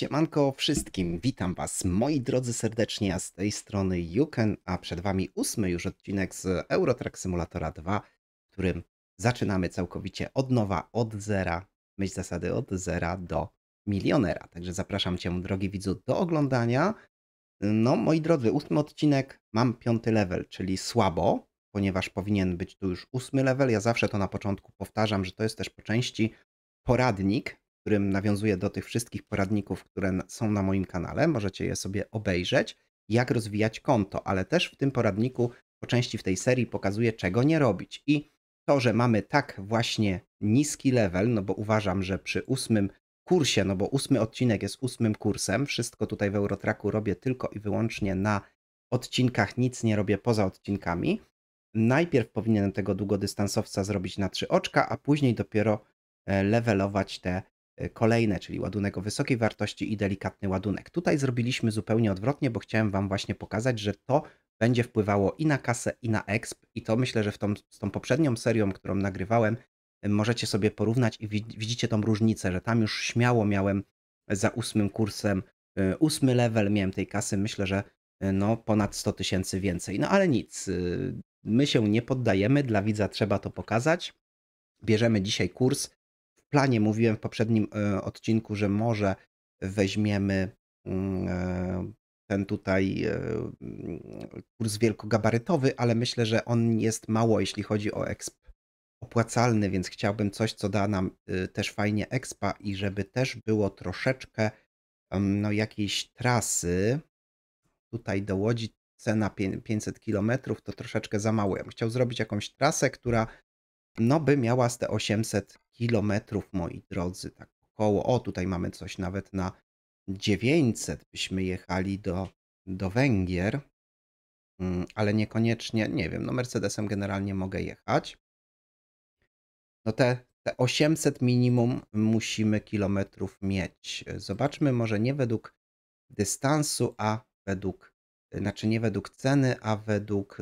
Siemanko wszystkim, witam was moi drodzy serdecznie, a z tej strony Yuken, a przed wami ósmy już odcinek z Eurotrack Simulatora 2, w którym zaczynamy całkowicie od nowa, od zera, myśl zasady od zera do milionera. Także zapraszam cię drogi widzu do oglądania. No moi drodzy, ósmy odcinek, mam piąty level, czyli słabo, ponieważ powinien być tu już ósmy level. Ja zawsze to na początku powtarzam, że to jest też po części poradnik, którym nawiązuję do tych wszystkich poradników, które są na moim kanale. Możecie je sobie obejrzeć, jak rozwijać konto, ale też w tym poradniku, po części w tej serii, pokazuję, czego nie robić. I to, że mamy tak właśnie niski level, no bo uważam, że przy ósmym kursie, no bo ósmy odcinek jest ósmym kursem, wszystko tutaj w Eurotraku robię tylko i wyłącznie na odcinkach, nic nie robię poza odcinkami. Najpierw powinienem tego długodystansowca zrobić na trzy oczka, a później dopiero e, levelować te kolejne, czyli ładunek o wysokiej wartości i delikatny ładunek. Tutaj zrobiliśmy zupełnie odwrotnie, bo chciałem Wam właśnie pokazać, że to będzie wpływało i na kasę, i na exp. I to myślę, że w tą, z tą poprzednią serią, którą nagrywałem, możecie sobie porównać i widzicie tą różnicę, że tam już śmiało miałem za ósmym kursem, e, ósmy level miałem tej kasy, myślę, że no ponad 100 tysięcy więcej. No ale nic, My się nie poddajemy, dla widza trzeba to pokazać. Bierzemy dzisiaj kurs. Planie mówiłem w poprzednim e, odcinku, że może weźmiemy mm, e, ten tutaj e, kurs wielkogabarytowy, ale myślę, że on jest mało, jeśli chodzi o exp opłacalny, więc chciałbym coś, co da nam też fajnie expa i żeby też było troszeczkę no, jakiejś trasy. Tutaj do Łodzi cena 500 km to troszeczkę za mało. Ja bym chciał zrobić jakąś trasę, która no by miała z te 800 km, moi drodzy, tak około. O, tutaj mamy coś nawet na 900 byśmy jechali do, do Węgier, mm, ale niekoniecznie, nie wiem, no Mercedesem generalnie mogę jechać. No te, te 800 minimum musimy kilometrów mieć. Zobaczmy może nie według dystansu, a według znaczy nie według ceny, a według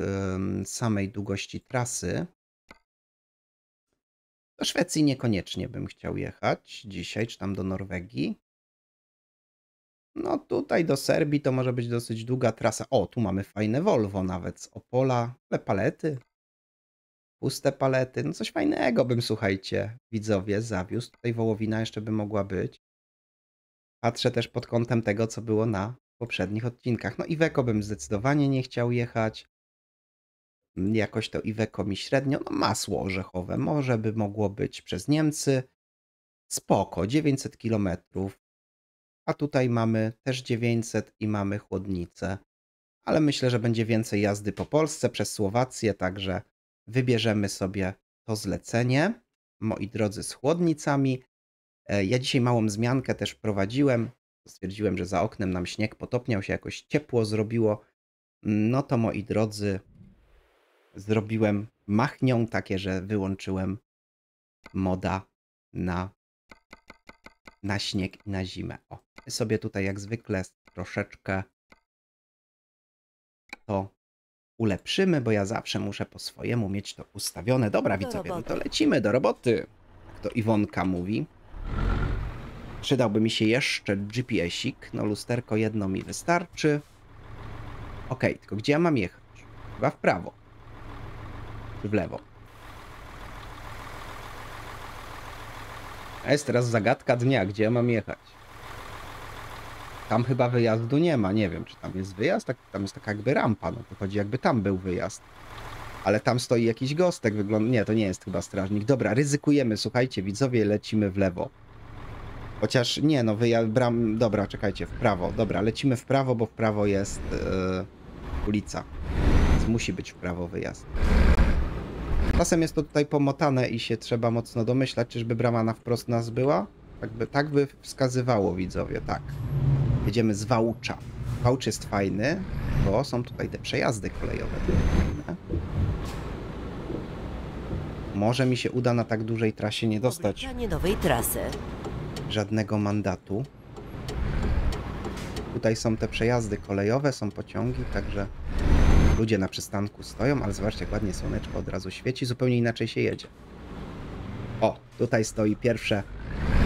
samej długości trasy. Do Szwecji niekoniecznie bym chciał jechać dzisiaj, czy tam do Norwegii. No tutaj do Serbii to może być dosyć długa trasa. O, tu mamy fajne Volvo nawet z Opola. Ale palety. Puste palety. No coś fajnego bym, słuchajcie, widzowie, zawiózł. Tutaj wołowina jeszcze by mogła być. Patrzę też pod kątem tego, co było na poprzednich odcinkach. No Iveco bym zdecydowanie nie chciał jechać. Jakoś to Iveco mi średnio. No masło orzechowe może by mogło być przez Niemcy. Spoko, 900 km. A tutaj mamy też 900 i mamy chłodnicę. Ale myślę, że będzie więcej jazdy po Polsce przez Słowację, także wybierzemy sobie to zlecenie. Moi drodzy, z chłodnicami. E, ja dzisiaj małą zmiankę też wprowadziłem stwierdziłem, że za oknem nam śnieg potopniał się, jakoś ciepło zrobiło. No to moi drodzy, zrobiłem machnią takie, że wyłączyłem moda na, na śnieg i na zimę. O, my sobie tutaj jak zwykle troszeczkę to ulepszymy, bo ja zawsze muszę po swojemu mieć to ustawione. Dobra, widzowie, no to lecimy do roboty. Jak to Iwonka mówi. Przydałby mi się jeszcze GPS-ik. No lusterko jedno mi wystarczy. Ok, tylko gdzie ja mam jechać? Chyba w prawo. W lewo? A jest teraz zagadka dnia, gdzie ja mam jechać? Tam chyba wyjazdu nie ma, nie wiem, czy tam jest wyjazd, tak, tam jest taka jakby rampa, no to chodzi jakby tam był wyjazd. Ale tam stoi jakiś gostek, wygląda, nie, to nie jest chyba strażnik. Dobra, ryzykujemy, słuchajcie, widzowie, lecimy w lewo. Chociaż nie, no wyja bram. Dobra, czekajcie, w prawo. Dobra, lecimy w prawo, bo w prawo jest yy, ulica. Więc musi być w prawo wyjazd. Czasem jest to tutaj pomotane i się trzeba mocno domyślać, czyżby brama na wprost nas była? Tak by, tak by wskazywało widzowie, tak. Jedziemy z Wałcza. Wałcz jest fajny, bo są tutaj te przejazdy kolejowe. Może mi się uda na tak dużej trasie nie dostać. nowej trasy żadnego mandatu. Tutaj są te przejazdy kolejowe, są pociągi, także ludzie na przystanku stoją, ale zobaczcie jak ładnie słoneczko od razu świeci, zupełnie inaczej się jedzie. O, tutaj stoi pierwsze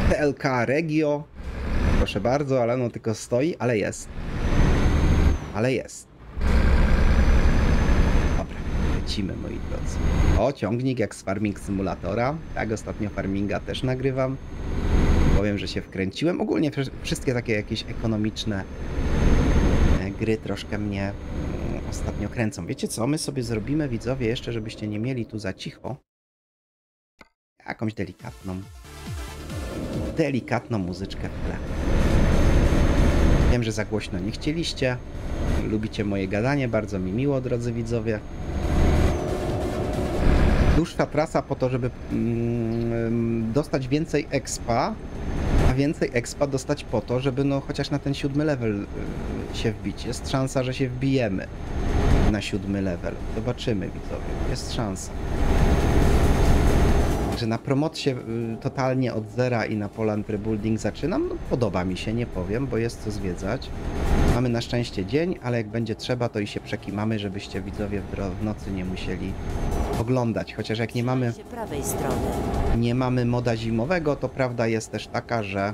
TLK Regio. Proszę bardzo, ale no tylko stoi, ale jest. Ale jest. Dobra, lecimy moi drodzy. O, ciągnik jak z Farming Simulatora. Tak, ostatnio Farminga też nagrywam. Powiem, że się wkręciłem. Ogólnie wsz- wszystkie takie jakieś ekonomiczne e, gry troszkę mnie ostatnio kręcą. Wiecie co? My sobie zrobimy, widzowie, jeszcze żebyście nie mieli tu za cicho. Jakąś delikatną, delikatną muzyczkę w tle. Wiem, że za głośno nie chcieliście. Lubicie moje gadanie, bardzo mi miło, drodzy widzowie. Dłuższa trasa po to, żeby mm, dostać więcej expa, a więcej expa dostać po to, żeby no chociaż na ten siódmy level y, się wbić. Jest szansa, że się wbijemy na siódmy level. Zobaczymy, widzowie. Jest szansa. Że na promotcie y, totalnie od zera i na Poland Rebuilding zaczynam, no podoba mi się, nie powiem, bo jest co zwiedzać. Mamy na szczęście dzień, ale jak będzie trzeba, to i się przekimamy, żebyście widzowie w, nocy nie musieli oglądać. Chociaż jak nie mamy nie mamy moda zimowego, to prawda jest też taka, że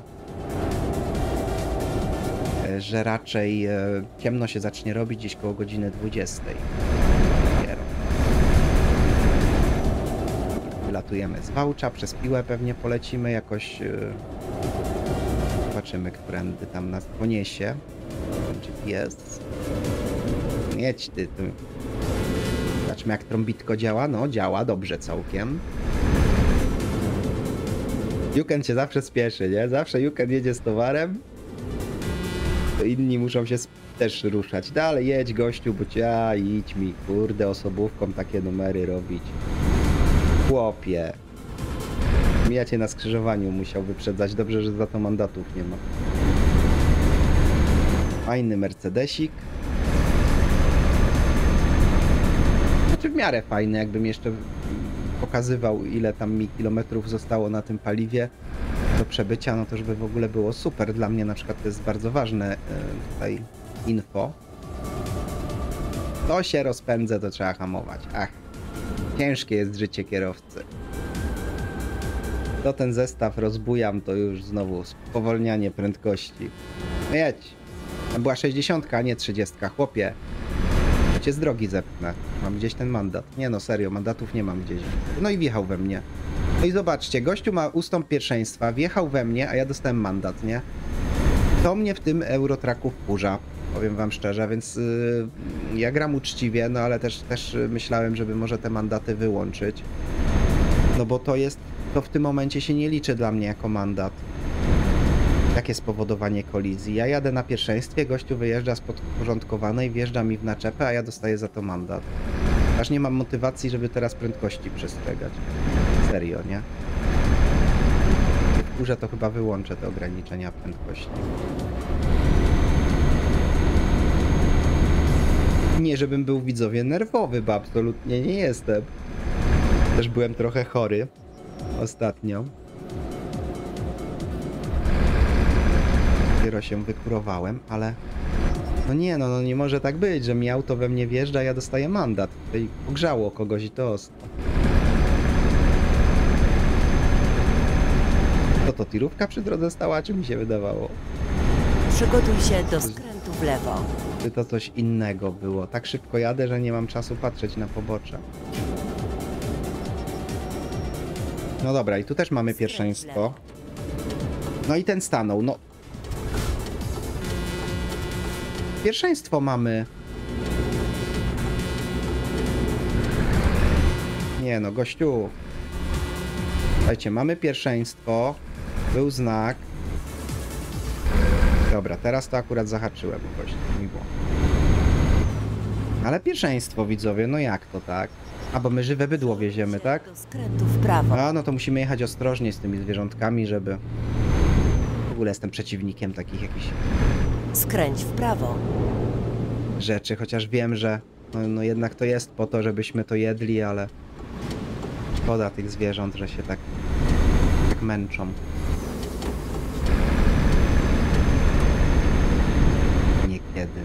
e, że raczej e, ciemno się zacznie robić gdzieś koło godziny 20. Dopiero. Wylatujemy z Wałcza, przez Piłę pewnie polecimy jakoś. Zobaczymy, którędy tam nas poniesie. GPS. Jedź ty, ty. Zobaczmy jak trąbitko działa. No, działa dobrze całkiem. Juken się zawsze spieszy, nie? Zawsze Juken jedzie z towarem, to inni muszą się też ruszać. Dalej jedź gościu, bo ja idź mi, kurde, osobówką takie numery robić. Chłopie. Ja cię na skrzyżowaniu musiał wyprzedzać. Dobrze, że za to mandatów nie ma. Fajny Mercedesik. Znaczy w miarę fajny, jakbym jeszcze pokazywał ile tam mi kilometrów zostało na tym paliwie do przebycia, no to żeby w ogóle było super. Dla mnie na przykład to jest bardzo ważne e, tutaj info. To się rozpędzę, to trzeba hamować. Ach, ciężkie jest życie kierowcy. To ten zestaw rozbujam, to już znowu spowolnianie prędkości. No jedź. Była 60, a nie 30, chłopie. To cię z drogi zepchnę. Mam gdzieś ten mandat. Nie no, serio, mandatów nie mam gdzieś. No i wjechał we mnie. No i zobaczcie, gościu ma ustąp pierwszeństwa, wjechał we mnie, a ja dostałem mandat, nie? To mnie w tym Eurotraku wkurza, powiem wam szczerze, więc yy, ja gram uczciwie, no ale też, też myślałem, żeby może te mandaty wyłączyć. No bo to jest, to w tym momencie się nie liczy dla mnie jako mandat. Jakie spowodowanie kolizji? Ja jadę na pierwszeństwie, gościu wyjeżdża z podporządkowanej, wjeżdża mi w naczepę, a ja dostaję za to mandat. Aż nie mam motywacji, żeby teraz prędkości przestrzegać. Serio, nie? W górze to chyba wyłączę te ograniczenia prędkości. Nie, żebym był widzowie nerwowy, bo absolutnie nie jestem. Też byłem trochę chory ostatnio. Dopiero się wykurowałem, ale no nie, no, no nie może tak być, że mi auto we mnie wjeżdża, ja dostaję mandat. Tutaj pogrzało kogoś i to ostro. To to tirówka przy drodze stała, czy mi się wydawało? Przygotuj się do skrętu w lewo. Czy to coś innego było? Tak szybko jadę, że nie mam czasu patrzeć na pobocze. No dobra, i tu też mamy pierwszeństwo. No i ten stanął, no. Pierwszeństwo mamy. Nie no, gościu. Słuchajcie, mamy pierwszeństwo. Był znak. Dobra, teraz to akurat zahaczyłem o gościa. Mój błąd. Ale pierwszeństwo, widzowie, no jak to tak? A, bo my żywe bydło wieziemy, tak? Do skrętu w prawo. A, no to musimy jechać ostrożnie z tymi zwierzątkami, żeby... W ogóle jestem przeciwnikiem takich jakichś Skręć w prawo. rzeczy, chociaż wiem, że no, no jednak to jest po to, żebyśmy to jedli, ale szkoda tych zwierząt, że się tak, tak męczą. Niekiedy.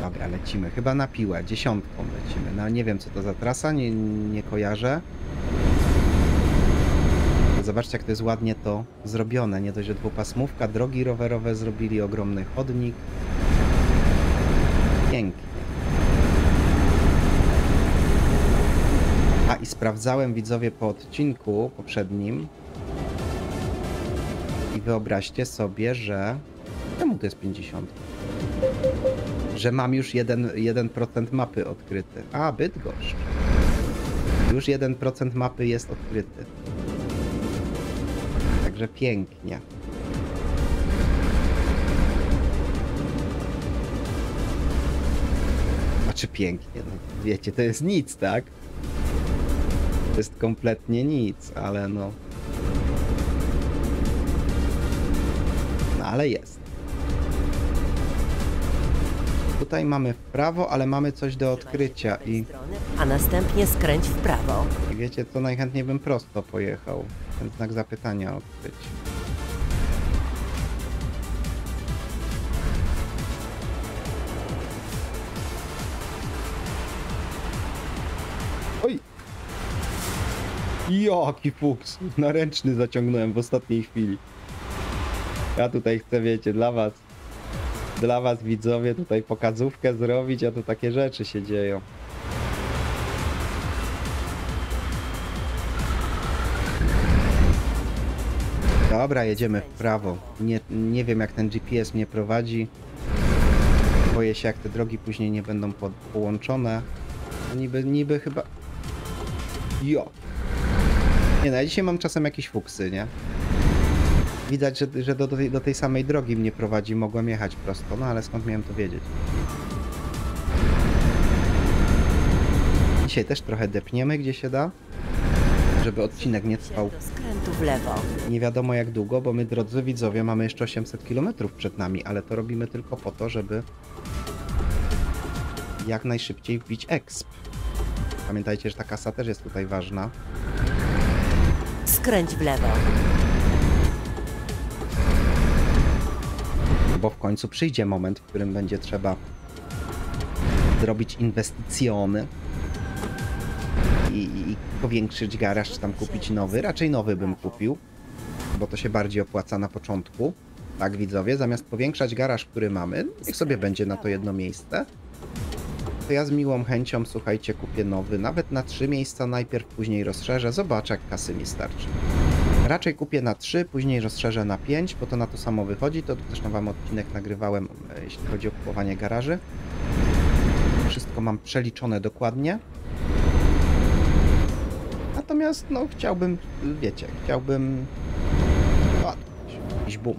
Dobra, lecimy. Chyba na piłę. Dziesiątką lecimy. No nie wiem, co to za trasa, nie, nie kojarzę. zobaczcie jak to jest ładnie to zrobione. Nie dość, że dwupasmówka, drogi rowerowe zrobili, ogromny chodnik. Pięknie. A i sprawdzałem widzowie po odcinku poprzednim. I wyobraźcie sobie, że... Czemu to jest 50? Że mam już 1%, 1% mapy odkryty. A, Bydgoszcz. Już 1% mapy jest odkryty. Także pięknie. Znaczy pięknie, no wiecie, to jest nic, tak? To jest kompletnie nic, ale no... No ale jest. Tutaj mamy w prawo, ale mamy coś do odkrycia i... A następnie skręć w prawo. I wiecie co, najchętniej bym prosto pojechał. Ten znak zapytania odkryć. Oj! Jaki fuks! Na ręczny zaciągnąłem w ostatniej chwili. Ja tutaj chcę, wiecie, dla was, dla was widzowie, tutaj pokazówkę zrobić, a tu takie rzeczy się dzieją. Dobra, jedziemy w prawo. Nie, nie wiem jak ten GPS mnie prowadzi. Boję się jak te drogi później nie będą po, połączone. Niby, niby chyba... Jo. Nie no, ja dzisiaj mam czasem jakieś fuksy, nie? Widać, że, że do, do, tej, do tej samej drogi mnie prowadzi, mogłem jechać prosto, no ale skąd miałem to wiedzieć? Dzisiaj też trochę depniemy, gdzie się da, żeby odcinek nie trwał nie wiadomo jak długo, bo my, drodzy widzowie, mamy jeszcze 800 km przed nami, ale to robimy tylko po to, żeby jak najszybciej wbić exp. Pamiętajcie, że ta kasa też jest tutaj ważna. Skręć w lewo. Bo w końcu przyjdzie moment, w którym będzie trzeba zrobić inwestycjony i, i, powiększyć garaż, czy tam kupić nowy. Raczej nowy bym kupił, bo to się bardziej opłaca na początku. Tak, widzowie, zamiast powiększać garaż, który mamy, niech sobie będzie na to jedno miejsce. To ja z miłą chęcią, słuchajcie, kupię nowy, nawet na trzy miejsca najpierw, później rozszerzę, zobaczę jak kasy mi starczy. Raczej kupię na 3, później rozszerzę na 5, bo to na to samo wychodzi. To też wam odcinek nagrywałem, e, jeśli chodzi o kupowanie garaży. Wszystko mam przeliczone dokładnie. Natomiast, no, chciałbym, wiecie, chciałbym... O, jakiś boom.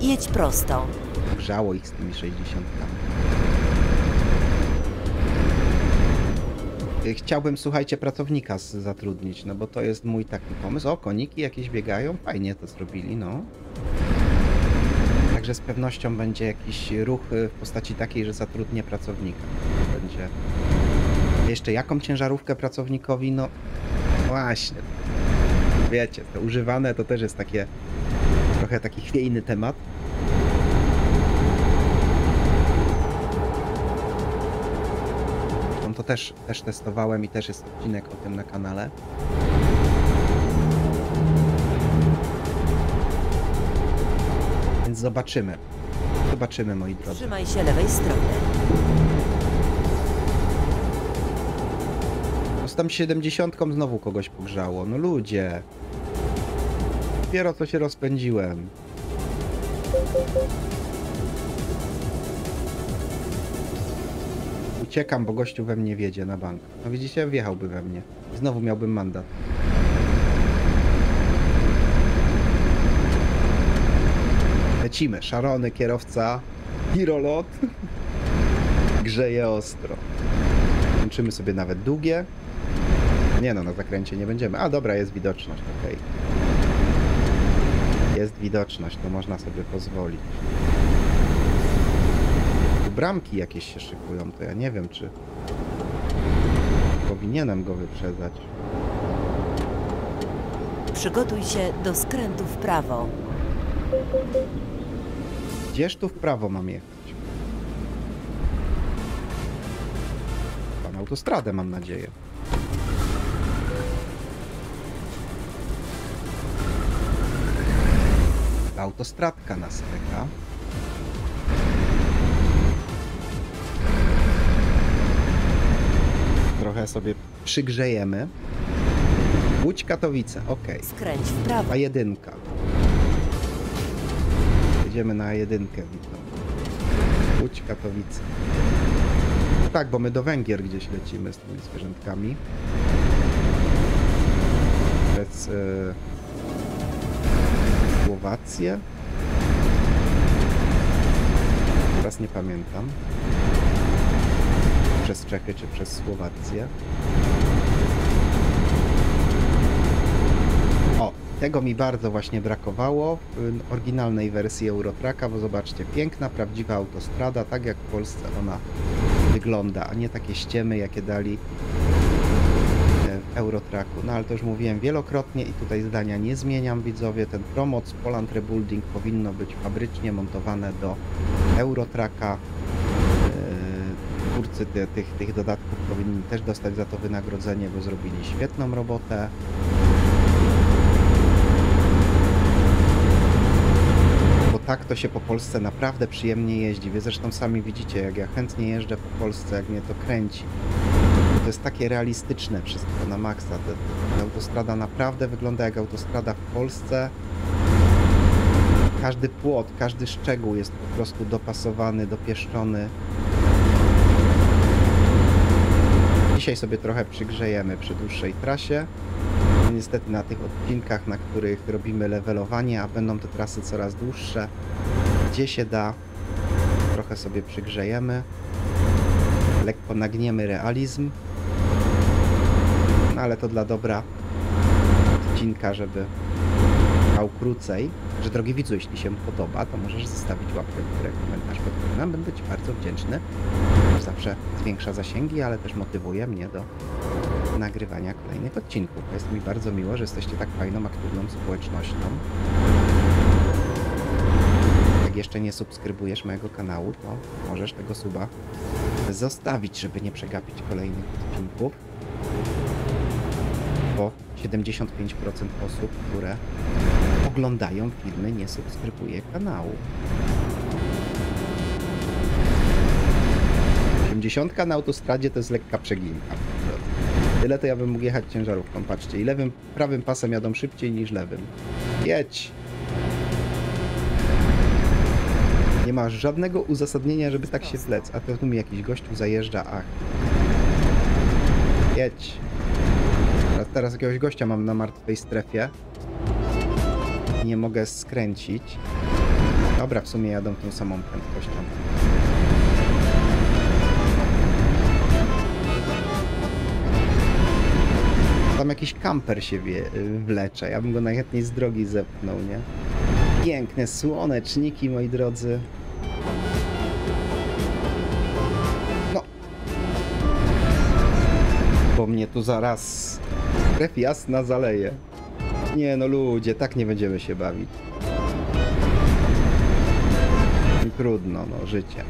Jedź prosto. Grzało ich z tymi 60. Chciałbym, słuchajcie, pracownika zatrudnić, no bo to jest mój taki pomysł. O, koniki jakieś biegają, fajnie to zrobili, no. Także z pewnością będzie jakiś ruch y, w postaci takiej, że zatrudnię pracownika. Będzie. Jeszcze jaką ciężarówkę pracownikowi? No właśnie. Wiecie, to używane to też jest takie trochę taki chwiejny temat. To też, też testowałem i też jest odcinek o tym na kanale. Więc zobaczymy. Zobaczymy, moi drodzy. Trzymaj się lewej strony. No z tam 70 znowu kogoś pogrzało. No ludzie. Dopiero co się rozpędziłem. Uciekam, bo gościu we mnie wiedzie na bank. No widzicie, wjechałby we mnie. Znowu miałbym mandat. Lecimy. Szarony kierowca. Hirolot. Grzeje ostro. Kończymy sobie nawet długie. Nie no, na zakręcie nie będziemy. A dobra, jest widoczność, okej. Jest widoczność, to można sobie pozwolić. Bramki jakieś się szykują, to ja nie wiem, czy powinienem go wyprzedzać. Przygotuj się do skrętu w prawo. Gdzież tu w prawo mam jechać? Pan autostradę, mam nadzieję. Autostradka nas czeka. Trochę sobie przygrzejemy. Łódź Katowice, ok. Skręć w prawo. A jedynka. Jedziemy na jedynkę, witam. Łódź Katowice. Tak, bo my do Węgier gdzieś lecimy z tymi zwierzętkami. Przez e, Słowację. Teraz nie pamiętam. Przez Czechy czy przez Słowację. O, tego mi bardzo właśnie brakowało w oryginalnej wersji Eurotracka, bo zobaczcie, piękna, prawdziwa autostrada, tak jak w Polsce ona wygląda, a nie takie ściemy, jakie dali e, w Eurotracku. No ale to już mówiłem wielokrotnie i tutaj zdania nie zmieniam, widzowie. Ten Promoc Poland Rebuilding powinno być fabrycznie montowane do Eurotracka. Twórcy ty, tych, tych dodatków powinni też dostać za to wynagrodzenie, bo zrobili świetną robotę. bo tak to się po Polsce naprawdę przyjemnie jeździ. Wy zresztą sami widzicie, jak ja chętnie jeżdżę po Polsce, jak mnie to kręci. To jest takie realistyczne wszystko na maksa. Ta autostrada naprawdę wygląda jak autostrada w Polsce. Każdy płot, każdy szczegół jest po prostu dopasowany, dopieszczony. Dzisiaj sobie trochę przygrzejemy przy dłuższej trasie. No niestety na tych odcinkach, na których robimy levelowanie, a będą te trasy coraz dłuższe, gdzie się da, trochę sobie przygrzejemy. Lekko nagniemy realizm. No ale to dla dobra odcinka, żeby trwał krócej. Że drogi widzu, jeśli się podoba, to możesz zostawić łapkę w górę, komentarz pod filmem. Będę Ci bardzo wdzięczny. Zawsze zwiększa zasięgi, ale też motywuje mnie do nagrywania kolejnych odcinków. Jest mi bardzo miło, że jesteście tak fajną, aktywną społecznością. Jak jeszcze nie subskrybujesz mojego kanału, to możesz tego suba zostawić, żeby nie przegapić kolejnych odcinków. Bo 75% osób, które oglądają filmy, nie subskrybuje kanału. 80 na autostradzie to jest lekka przeginka. Tyle to ja bym mógł jechać ciężarówką. Patrzcie, i lewym, prawym pasem jadą szybciej niż lewym. Jedź! Nie ma żadnego uzasadnienia, żeby tak się wlec. A to tu mi jakiś gościu zajeżdża, ach. Jedź. Teraz, teraz jakiegoś gościa mam na martwej strefie. Nie mogę skręcić. Dobra, w sumie jadą tą samą prędkością. Tam jakiś kamper się wie, wlecze. Ja bym go najchętniej z drogi zepchnął, nie? Piękne słoneczniki, moi drodzy. No. Bo mnie tu zaraz krew jasna zaleje. Nie no ludzie, tak nie będziemy się bawić. Trudno, no, życie.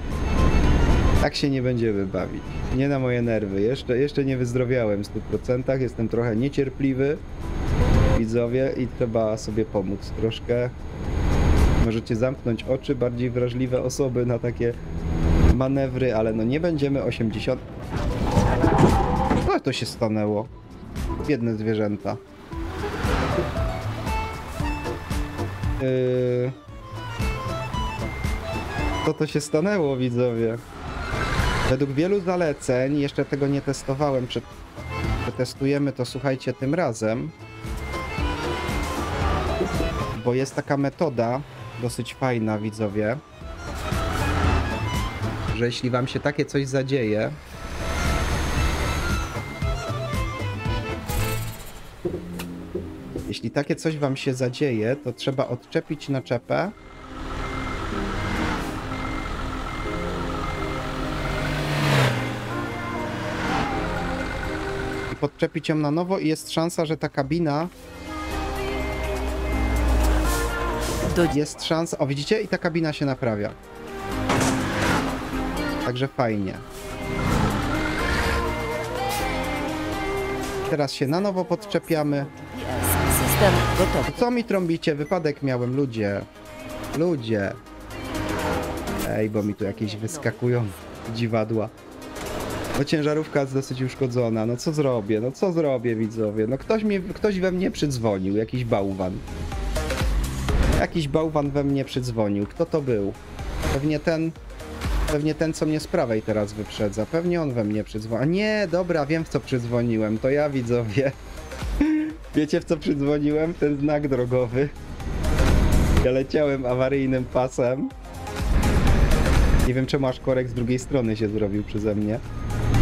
Tak się nie będziemy bawić. Nie na moje nerwy. Jeszcze, jeszcze nie wyzdrowiałem w 100%. Jestem trochę niecierpliwy, widzowie, i trzeba sobie pomóc troszkę. Możecie zamknąć oczy, bardziej wrażliwe osoby na takie manewry, ale no nie będziemy 80. Co to się stanęło? Biedne zwierzęta. Yy... Co to się stanęło, widzowie? Według wielu zaleceń, jeszcze tego nie testowałem, przetestujemy to, słuchajcie, tym razem. Bo jest taka metoda, dosyć fajna, widzowie, że jeśli wam się takie coś zadzieje, jeśli takie coś wam się zadzieje, to trzeba odczepić naczepę podczepić ją na nowo i jest szansa, że ta kabina Do jest szansa. O, widzicie? I ta kabina się naprawia. Także fajnie. teraz się na nowo podczepiamy. System gotowy. Co mi trąbicie? Wypadek miałem, ludzie. Ludzie. Ej, bo mi tu jakieś wyskakują dziwadła. No ciężarówka jest dosyć uszkodzona, no co zrobię, no co zrobię widzowie, no ktoś, mi, ktoś we mnie przydzwonił, jakiś bałwan. Jakiś bałwan we mnie przydzwonił, kto to był? Pewnie ten, pewnie ten co mnie z prawej teraz wyprzedza, pewnie on we mnie przydzwonił. A nie, dobra, wiem w co przydzwoniłem, to ja widzowie. Wiecie w co przydzwoniłem? Ten znak drogowy. Ja leciałem awaryjnym pasem. Nie wiem czemu aż korek z drugiej strony się zrobił przeze mnie.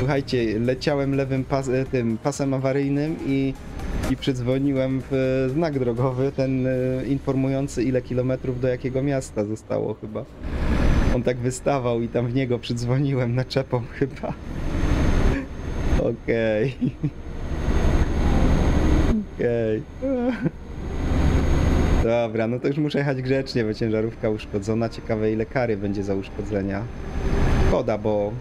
Słuchajcie, leciałem lewym pas, e, tym pasem awaryjnym i, i przydzwoniłem w znak drogowy, ten e, informujący ile kilometrów do jakiego miasta zostało chyba. On tak wystawał i tam w niego przydzwoniłem naczepą chyba. Okej. Okej. Dobra, no to już muszę jechać grzecznie, bo ciężarówka uszkodzona. Ciekawe ile kary będzie za uszkodzenia. Szkoda, bo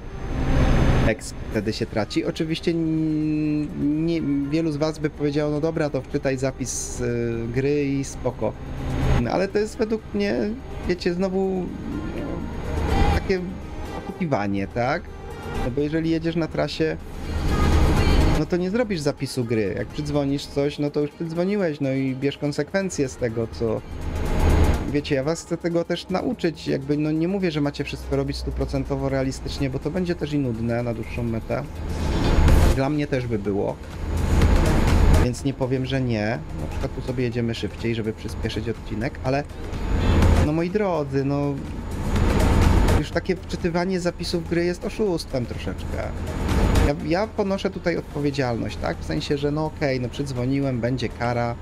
X wtedy się traci. Oczywiście nie, wielu z was by powiedziało, no dobra, to wczytaj zapis y, gry i spoko. No, ale to jest według mnie, wiecie, znowu no, takie oszukiwanie, tak? No bo jeżeli jedziesz na trasie, no to nie zrobisz zapisu gry. Jak przydzwonisz coś, no to już przydzwoniłeś, no i bierz konsekwencje z tego, co... Wiecie, ja was chcę tego też nauczyć, jakby, no nie mówię, że macie wszystko robić stuprocentowo realistycznie, bo to będzie też i nudne na dłuższą metę. Dla mnie też by było. Więc nie powiem, że nie. Na przykład tu sobie jedziemy szybciej, żeby przyspieszyć odcinek, ale no moi drodzy, no już takie wczytywanie zapisów gry jest oszustwem troszeczkę. Ja, ja ponoszę tutaj odpowiedzialność, tak? W sensie, że no okej, no przydzwoniłem, będzie kara,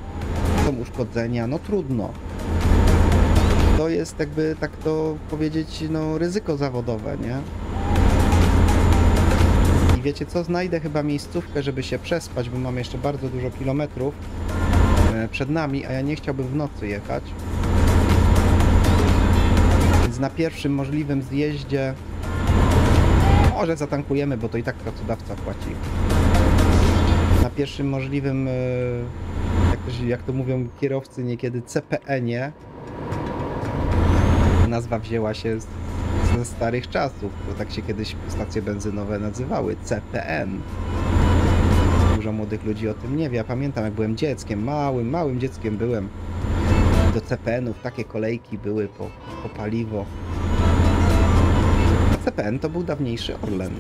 są uszkodzenia, no trudno. To jest jakby, tak to powiedzieć, no ryzyko zawodowe, nie? I wiecie co, znajdę chyba miejscówkę, żeby się przespać, bo mam jeszcze bardzo dużo kilometrów e, przed nami, a ja nie chciałbym w nocy jechać. Więc na pierwszym możliwym zjeździe może zatankujemy, bo to i tak pracodawca płaci. Na pierwszym możliwym, e, jak to, jak to mówią kierowcy niekiedy, CPN-ie, nazwa wzięła się z, ze starych czasów, bo tak się kiedyś stacje benzynowe nazywały, CPN. Dużo młodych ludzi o tym nie wie. Ja pamiętam, jak byłem dzieckiem, małym, małym dzieckiem byłem. Do CPN-ów takie kolejki były po, po paliwo. A CPN to był dawniejszy Orlen.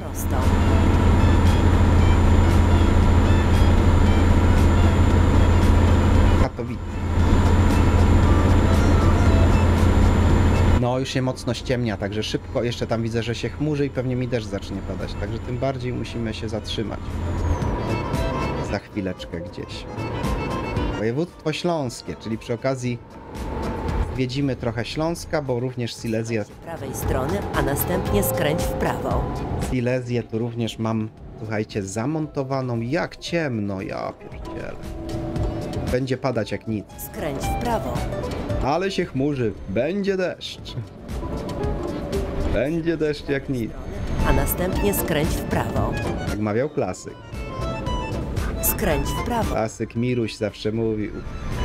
No, już się mocno ściemnia, także szybko. Jeszcze tam widzę, że się chmurzy i pewnie mi deszcz zacznie padać, także tym bardziej musimy się zatrzymać. Za chwileczkę gdzieś. Województwo Śląskie, czyli przy okazji zwiedzimy trochę Śląska, bo również Silesia, Z prawej strony, a następnie skręć w prawo. Silesię tu również mam, słuchajcie, zamontowaną. Jak ciemno, ja pierdzielę. Będzie padać jak nic. Skręć w prawo. Ale się chmurzy, będzie deszcz. Będzie deszcz jak nic, A następnie skręć w prawo. jak mawiał klasyk. Skręć w prawo. Klasyk Miruś zawsze mówił,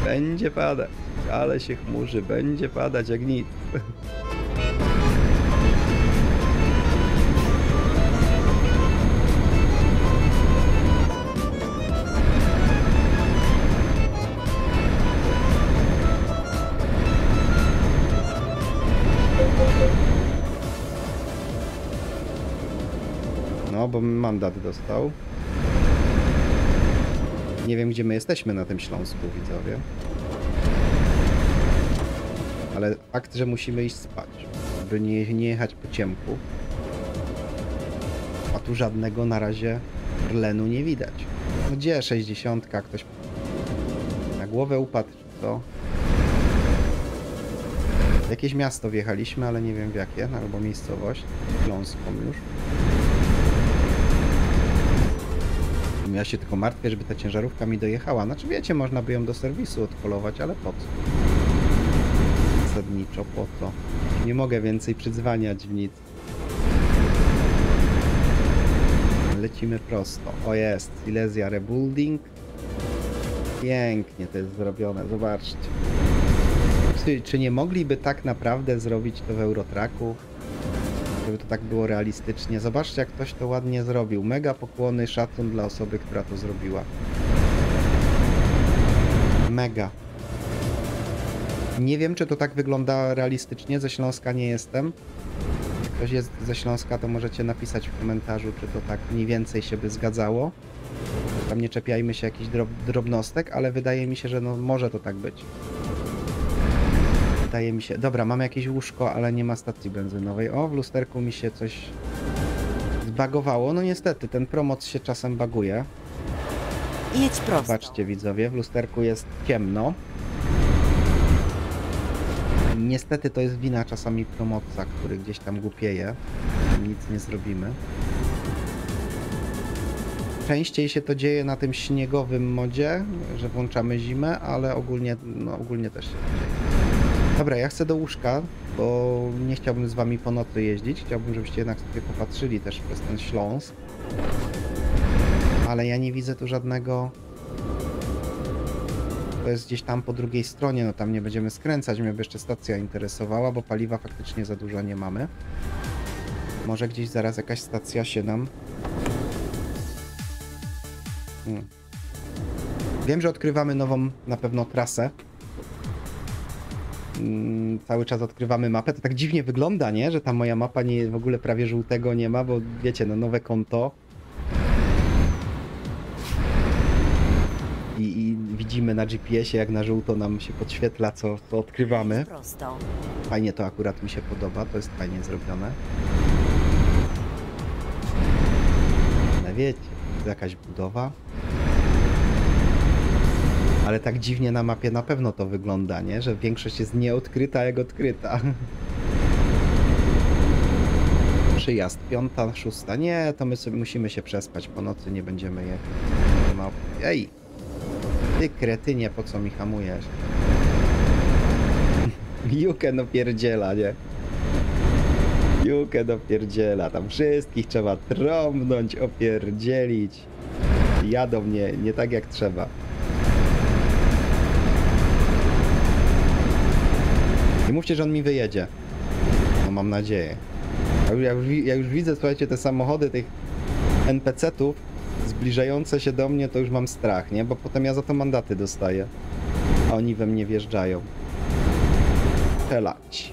będzie padać, ale się chmurzy, będzie padać jak nic. mandat dostał. Nie wiem, gdzie my jesteśmy na tym Śląsku, widzowie. Ale fakt, że musimy iść spać, by nie, nie jechać po ciemku. A tu żadnego na razie Orlenu nie widać. No gdzie 60? Ktoś na głowę upadł, czy co? W jakieś miasto wjechaliśmy, ale nie wiem w jakie, albo miejscowość. Śląską już. Ja się tylko martwię, żeby ta ciężarówka mi dojechała. Znaczy wiecie, można by ją do serwisu odkolować, ale po co? Zasadniczo po co? Nie mogę więcej przydzwaniać w nic. Lecimy prosto. O jest, Silesia Rebuilding. Pięknie to jest zrobione, zobaczcie. Czy, czy nie mogliby tak naprawdę zrobić to w Eurotraku? Żeby to tak było realistycznie. Zobaczcie, jak ktoś to ładnie zrobił. Mega pokłony, szacun dla osoby, która to zrobiła. Mega. Nie wiem, czy to tak wygląda realistycznie. Ze Śląska nie jestem. Jak ktoś jest ze Śląska, to możecie napisać w komentarzu, czy to tak mniej więcej się by zgadzało. Tam nie czepiajmy się jakichś drob drobnostek, ale wydaje mi się, że no może to tak być. Wydaje mi się... Dobra, mamy jakieś łóżko, ale nie ma stacji benzynowej. O, w lusterku mi się coś zbagowało. No niestety, ten promoc się czasem baguje. Jedź prosto. Zobaczcie widzowie, w lusterku jest ciemno. Niestety to jest wina czasami promotca, który gdzieś tam głupieje. Nic nie zrobimy. Częściej się to dzieje na tym śniegowym modzie, że włączamy zimę, ale ogólnie, no ogólnie też się to dzieje. Dobra, ja chcę do łóżka, bo nie chciałbym z wami po nocy jeździć. Chciałbym, żebyście jednak sobie popatrzyli też przez ten Śląsk. Ale ja nie widzę tu żadnego... To jest gdzieś tam po drugiej stronie, no tam nie będziemy skręcać, mnie by jeszcze stacja interesowała, bo paliwa faktycznie za dużo nie mamy. Może gdzieś zaraz jakaś stacja się nam... Hmm. Wiem, że odkrywamy nową na pewno trasę. Mm, cały czas odkrywamy mapę. To tak dziwnie wygląda, nie? Że ta moja mapa nie, w ogóle prawie żółtego nie ma, bo wiecie, no nowe konto. I, i widzimy na GPS-ie, jak na żółto nam się podświetla, co, co odkrywamy. Fajnie to akurat mi się podoba, to jest fajnie zrobione. Ale wiecie, jakaś budowa. Ale tak dziwnie na mapie na pewno to wygląda, nie? Że większość jest nieodkryta jak odkryta. Przyjazd piąta, szósta. Nie, to my sobie musimy się przespać po nocy, nie będziemy jechać. Ma... Ej! Ty kretynie, po co mi hamujesz? Jukę no pierdziela, nie? Jukę no pierdziela, tam wszystkich trzeba trąbnąć, opierdzielić. Jadą mnie nie tak jak trzeba. Nie mówcie, że on mi wyjedzie. No mam nadzieję. Ja już, ja już, widzę, słuchajcie, te samochody tych NPC-ów zbliżające się do mnie, to już mam strach, nie? Bo potem ja za to mandaty dostaję. A oni we mnie wjeżdżają. Czelać.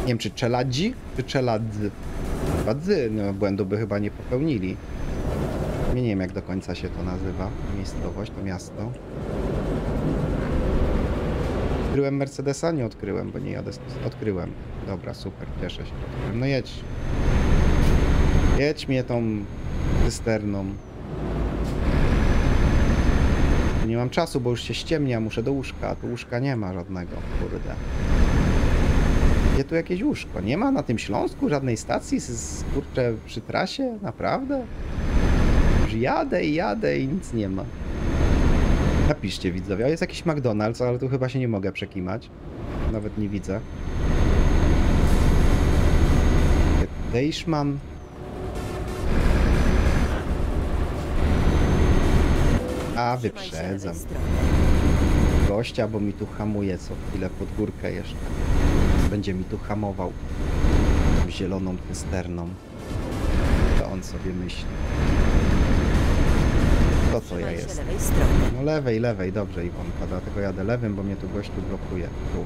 Nie wiem, czy czeladzi, czy czeladzy. Chyba no błędu by chyba nie popełnili. Nie, nie wiem, jak do końca się to nazywa. Miejscowość, to miasto. Odkryłem Mercedesa? Nie odkryłem, bo nie jadę. Odkryłem. Dobra, super, cieszę się. No jedź. Jedź mnie tą cysterną. Nie mam czasu, bo już się ściemnia, muszę do łóżka, a tu łóżka nie ma żadnego, kurde. Gdzie tu jakieś łóżko? Nie ma na tym Śląsku żadnej stacji, z, przy trasie? Naprawdę? Już jadę i jadę i nic nie ma. Napiszcie widzowie, a jest jakiś McDonald's, ale tu chyba się nie mogę przekimać. Nawet nie widzę. Deichmann. A, wyprzedzam. Gościa, bo mi tu hamuje co chwilę pod górkę jeszcze. Będzie mi tu hamował. Tą zieloną cysterną. To on sobie myśli. To ja jestem? No lewej, lewej, dobrze Iwonka, dlatego jadę lewym, bo mnie tu gościu blokuje. Tu.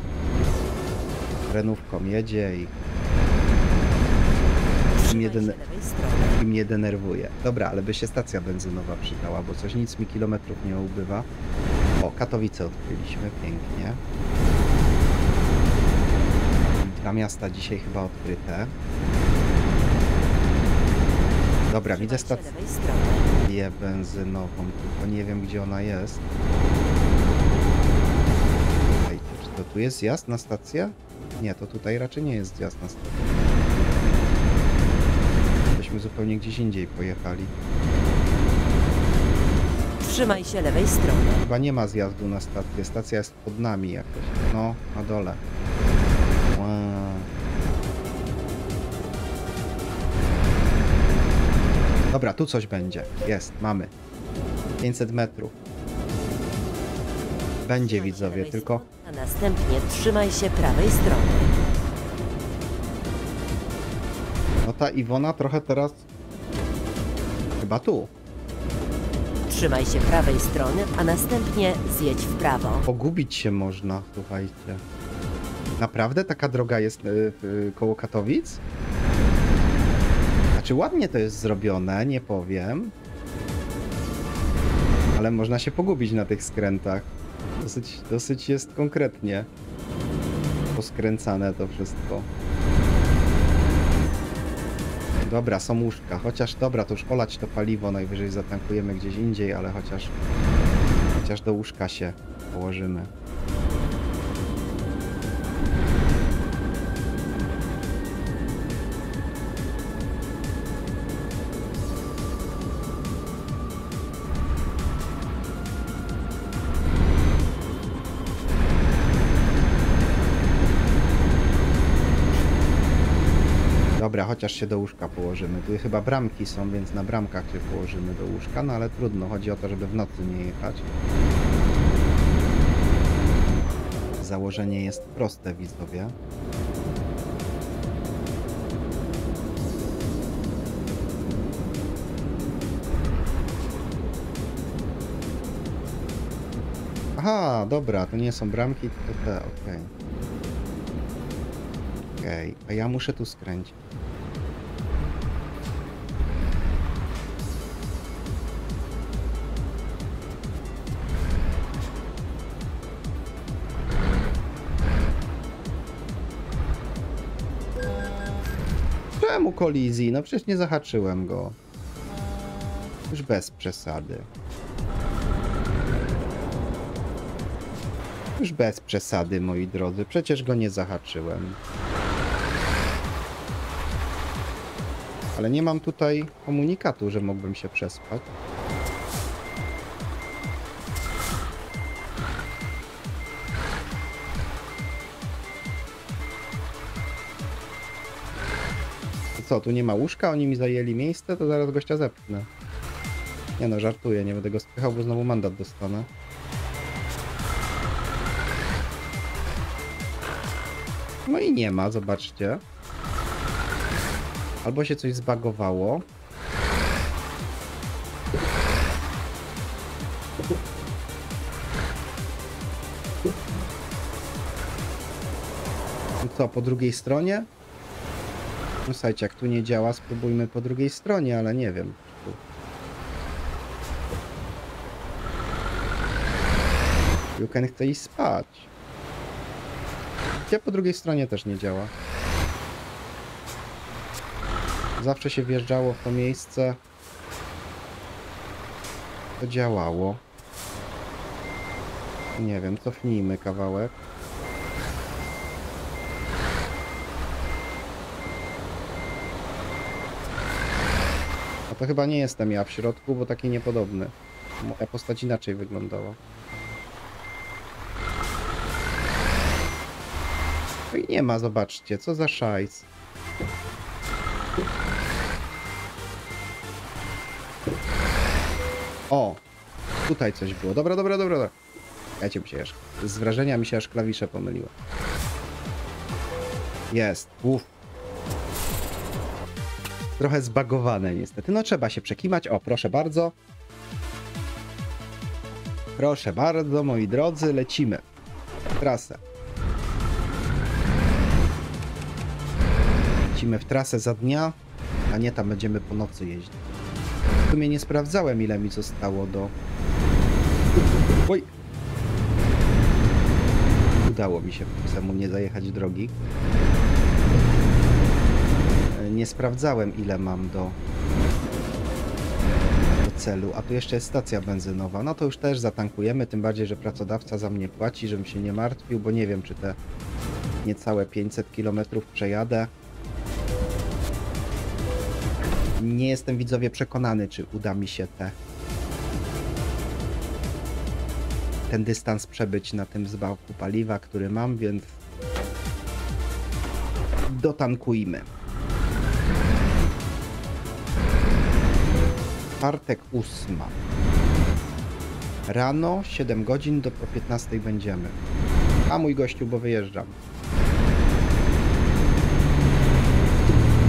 Renówką jedzie i, Trzymaj mnie den- i mnie denerwuje. Dobra, ale by się stacja benzynowa przydała, bo coś nic mi kilometrów nie ubywa. O, Katowice odkryliśmy, pięknie. Dwa miasta dzisiaj chyba odkryte. Dobra, widzę stację benzynową, tylko nie wiem gdzie ona jest. Czekajcie, czy to tu jest zjazd na stację? Nie, to tutaj raczej nie jest zjazd na stację. Byśmy zupełnie gdzieś indziej pojechali. Trzymaj się lewej strony. Chyba nie ma zjazdu na stację. Stacja jest pod nami jakoś. No, na dole. Dobra, tu coś będzie. Jest, mamy. 500 metrów. Będzie Trzymaj widzowie, tylko A następnie trzymaj się prawej strony. no ta Iwona trochę teraz... Chyba tu. Trzymaj się prawej strony, a następnie zjedź w prawo. Pogubić się można, słuchajcie. Naprawdę taka droga jest y, y, koło Katowic? Znaczy ładnie to jest zrobione, nie powiem. Ale można się pogubić na tych skrętach. Dosyć, dosyć jest konkretnie poskręcane to wszystko. Dobra, są łóżka. Chociaż dobra, to już olać to paliwo, najwyżej zatankujemy gdzieś indziej, ale chociaż chociaż do łóżka się położymy. Chociaż się do łóżka położymy. Tu chyba bramki są, więc na bramkach się położymy do łóżka, no ale trudno. Chodzi o to, żeby w nocy nie jechać. Założenie jest proste, widzowie. Aha, dobra, to nie są bramki, tylko te, okej. Okej, a ja muszę tu skręcić. Kolizji? No przecież nie zahaczyłem go. Już bez przesady. Już bez przesady, moi drodzy. Przecież go nie zahaczyłem. Ale nie mam tutaj komunikatu, że mógłbym się przespać. To co, tu nie ma łóżka? Oni mi zajęli miejsce? To zaraz gościa zepchnę. Nie no, żartuję, nie będę go spychał, bo znowu mandat dostanę. No i nie ma, zobaczcie. Albo się coś zbagowało. Co, po drugiej stronie? No słuchajcie, jak tu nie działa, spróbujmy po drugiej stronie, ale nie wiem. Juken chce iść spać. Gdzie po drugiej stronie też nie działa. Zawsze się wjeżdżało w to miejsce. To działało. Nie wiem, cofnijmy kawałek. To chyba nie jestem ja w środku, bo taki niepodobny. Moja postać inaczej wyglądała. No i nie ma, zobaczcie, co za szajs. O! Tutaj coś było. Dobra, dobra, dobra, dobra. Dajcie mi się aż... Z wrażenia mi się aż klawisze pomyliły. Jest. Uff. Trochę zbagowane niestety. No trzeba się przekimać. O, proszę bardzo. Proszę bardzo, moi drodzy, lecimy. Trasę. Lecimy w trasę za dnia, a nie tam będziemy po nocy jeździć. W sumie nie sprawdzałem, ile mi zostało do... Oj! Udało mi się samemu nie zajechać drogi. Nie sprawdzałem, ile mam do, do celu. A tu jeszcze jest stacja benzynowa. No to już też zatankujemy, tym bardziej, że pracodawca za mnie płaci, żebym się nie martwił, bo nie wiem, czy te niecałe 500 km przejadę. Nie jestem widzowie przekonany, czy uda mi się te ten dystans przebyć na tym zbawku paliwa, który mam, więc dotankujmy. Czwartek ósma. Rano 7 godzin do po 15 będziemy. A mój gościu, bo wyjeżdżam.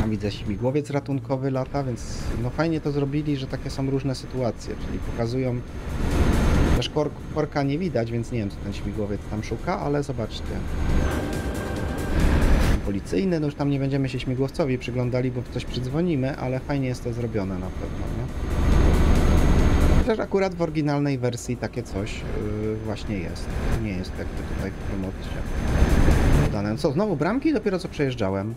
Tam widzę śmigłowiec ratunkowy lata, więc no fajnie to zrobili, że takie są różne sytuacje, czyli pokazują też kor korka nie widać, więc nie wiem co ten śmigłowiec tam szuka, ale zobaczcie. Policyjny, no już tam nie będziemy się śmigłowcowi przyglądali, bo coś przydzwonimy, ale fajnie jest to zrobione na pewno, nie? Chociaż akurat w oryginalnej wersji takie coś yy, właśnie jest. Nie jest jakby tutaj w promocji dodane. Co, znowu bramki? Dopiero co przejeżdżałem.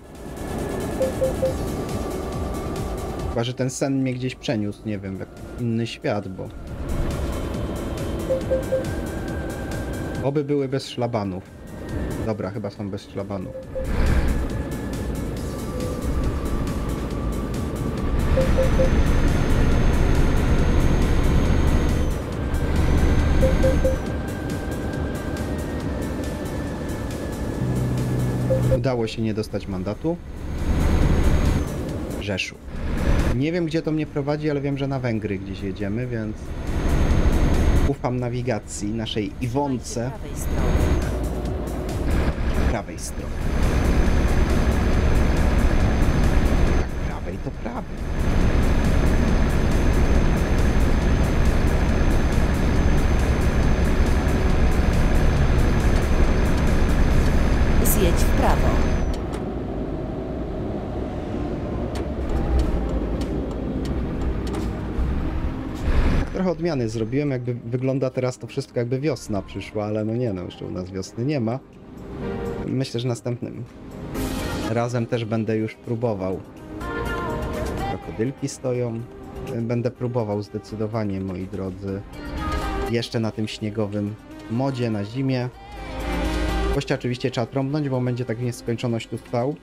Chyba, że ten sen mnie gdzieś przeniósł, nie wiem, w inny świat, bo... Oby były bez szlabanów. Dobra, chyba są bez szlabanów. Udało się nie dostać mandatu. Rzeszów. Nie wiem, gdzie to mnie prowadzi, ale wiem, że na Węgry gdzieś jedziemy, więc ufam nawigacji naszej Iwonce Prawej strony. prawej strony. Odmiany zrobiłem, jakby wygląda teraz to wszystko jakby wiosna przyszła, ale no nie no, jeszcze u nas wiosny nie ma. Myślę, że następnym razem też będę już próbował. Krokodylki stoją. Będę próbował zdecydowanie, moi drodzy. Jeszcze na tym śniegowym modzie na zimie. Gościa oczywiście trzeba trąbnąć, bo będzie tak w nieskończoność tu stał.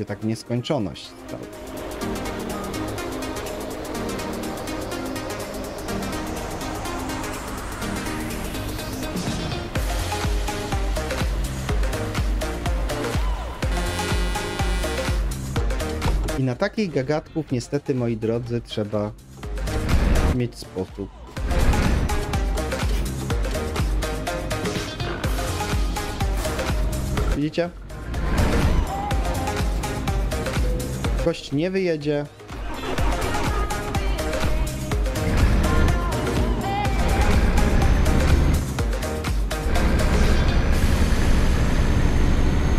Będzie tak nieskończoność. I na takich gagatków niestety, moi drodzy, trzeba mieć sposób. Widzicie? Gość nie wyjedzie.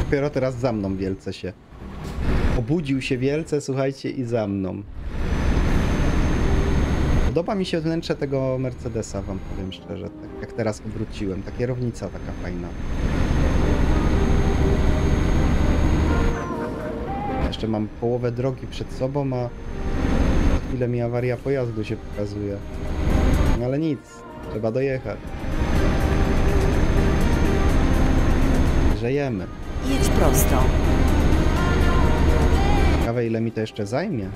Dopiero teraz za mną wielce się. Obudził się wielce, słuchajcie, i za mną. Podoba mi się wnętrze tego Mercedesa, wam powiem szczerze. Tak jak teraz obróciłem. Ta kierownica taka fajna. Jeszcze mam połowę drogi przed sobą, a chwilę mi awaria pojazdu się pokazuje. No ale nic, trzeba dojechać. Żyjemy. Jedź prosto. Ciekawe ile mi to jeszcze zajmie.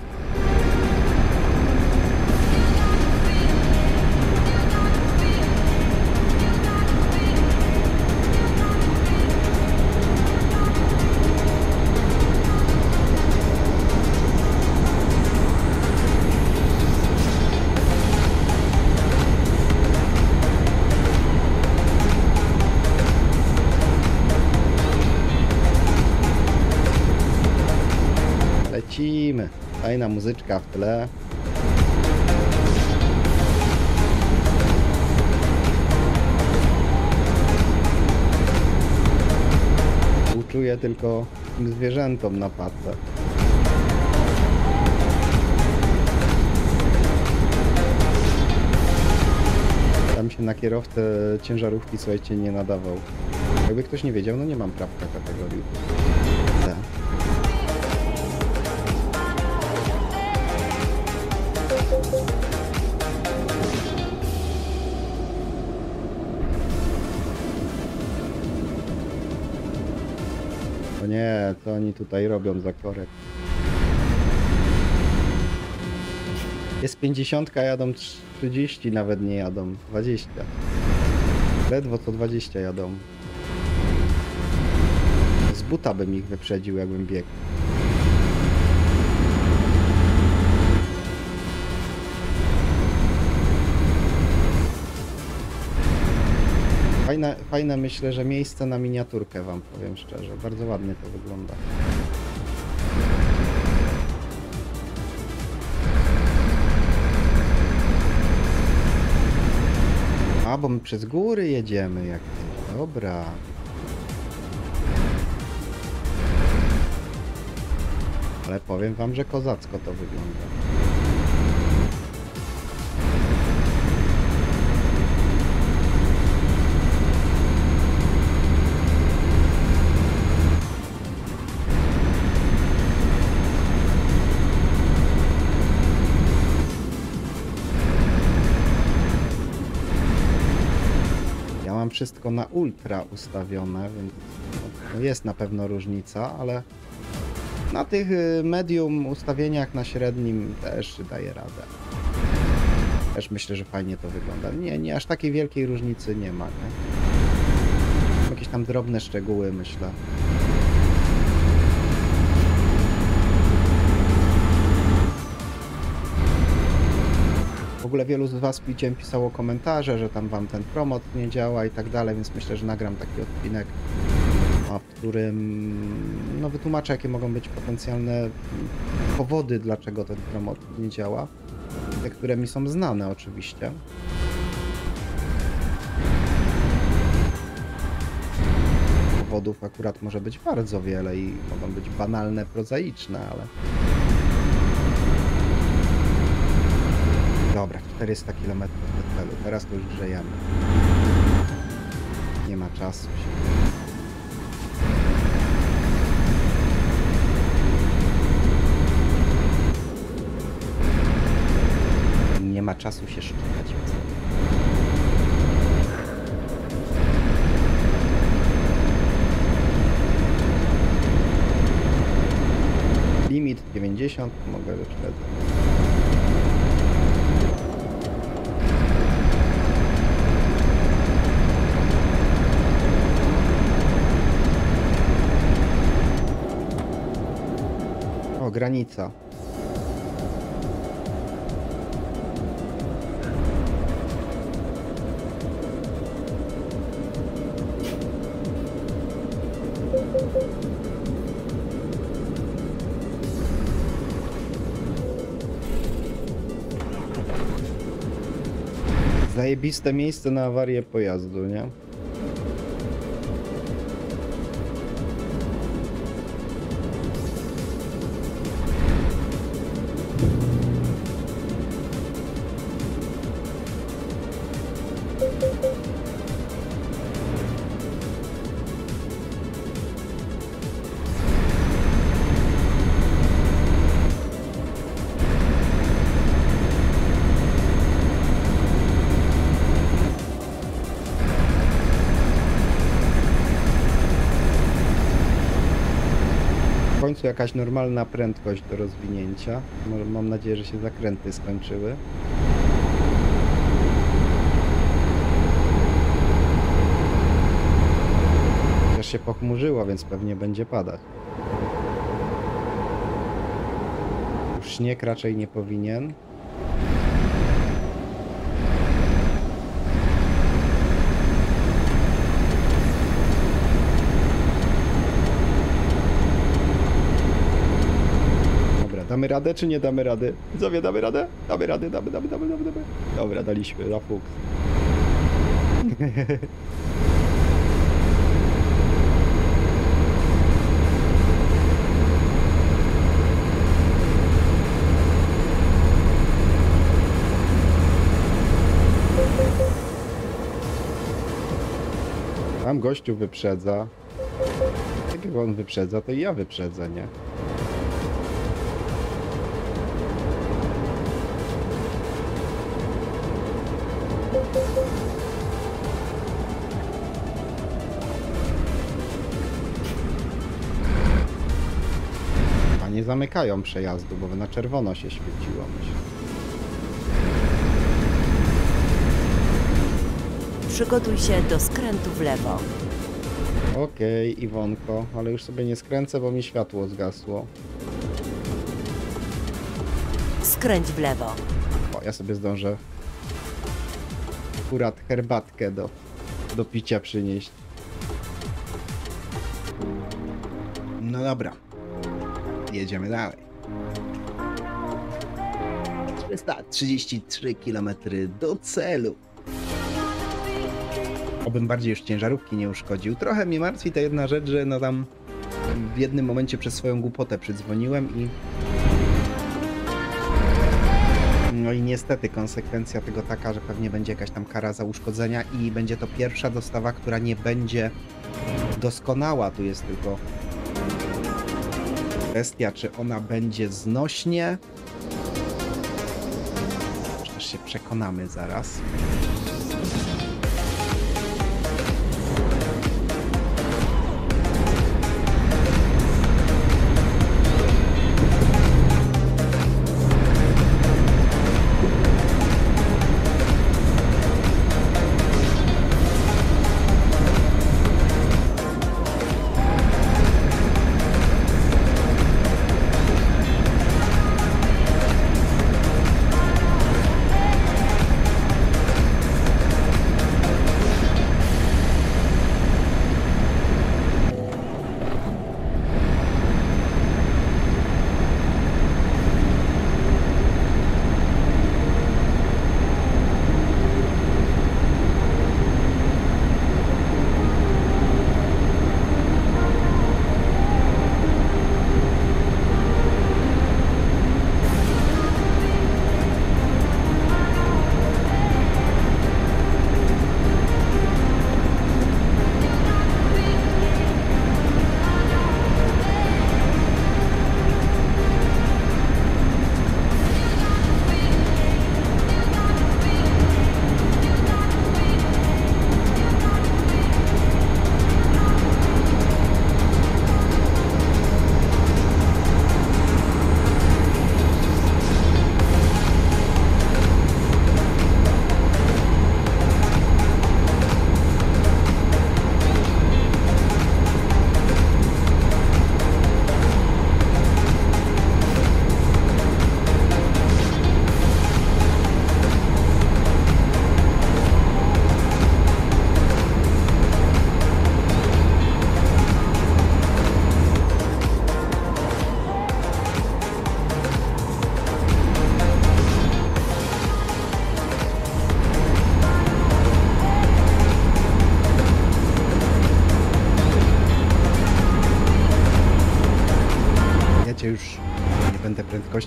Muzyczka w tle. Uczuję tylko tym zwierzętom na padce. Tam się na kierowcę ciężarówki, słuchajcie, nie nadawał. Jakby ktoś nie wiedział, no nie mam prawka kategorii. Co oni tutaj robią za korek. Jest 50, jadą 30, nawet nie jadą. 20. Ledwo co 20 jadą. Z buta bym ich wyprzedził, jakbym biegł. Fajne, fajne myślę, że miejsce na miniaturkę wam powiem szczerze. Bardzo ładnie to wygląda. A, bo my przez góry jedziemy jakieś. Dobra. Ale powiem wam, że kozacko to wygląda. Wszystko na ultra ustawione, więc no, jest na pewno różnica, ale na tych y, medium ustawieniach na średnim też daje radę. Też myślę, że fajnie to wygląda. Nie, nie aż takiej wielkiej różnicy nie ma. Nie? Jakieś tam drobne szczegóły, myślę. Ogóle wielu z Was widziałem pisało komentarze, że tam Wam ten promot nie działa i tak dalej, więc myślę, że nagram taki odcinek, w którym no, wytłumaczę, jakie mogą być potencjalne powody, dlaczego ten promot nie działa. Te, które mi są znane oczywiście. Powodów akurat może być bardzo wiele i mogą być banalne, prozaiczne, ale 400 km do celu. Teraz to już grzejemy. Nie ma czasu się. Nie ma czasu się szczytać. Limit 90, mogę wyprzedzać. Granica. Zajebiste miejsce na awarię pojazdu, nie? Jakaś normalna prędkość do rozwinięcia. Mam nadzieję, że się zakręty skończyły. Też się pochmurzyło, więc pewnie będzie padać. Już śnieg raczej nie powinien. Dobra, damy radę czy nie damy rady? Widzowie, damy radę? Damy radę, damy, damy, damy, damy, damy. Dobra, daliśmy, na fuks. Tam gościu wyprzedza. Jak on wyprzedza, to i ja wyprzedzę, nie? Zamykają przejazdu, bo na czerwono się świeciło, myślę. Przygotuj się do skrętu w lewo. Okej, Iwonko, ale już sobie nie skręcę, bo mi światło zgasło. Skręć w lewo. O, ja sobie zdążę akurat herbatkę do, do picia przynieść. No dobra. Jedziemy dalej. 433 km do celu. Obym bardziej już ciężarówki nie uszkodził. Trochę mnie martwi ta jedna rzecz, że no tam w jednym momencie przez swoją głupotę przydzwoniłem i no i niestety konsekwencja tego taka, że pewnie będzie jakaś tam kara za uszkodzenia i będzie to pierwsza dostawa, która nie będzie doskonała. Tu jest tylko kwestia, czy ona będzie znośnie. Też się przekonamy zaraz.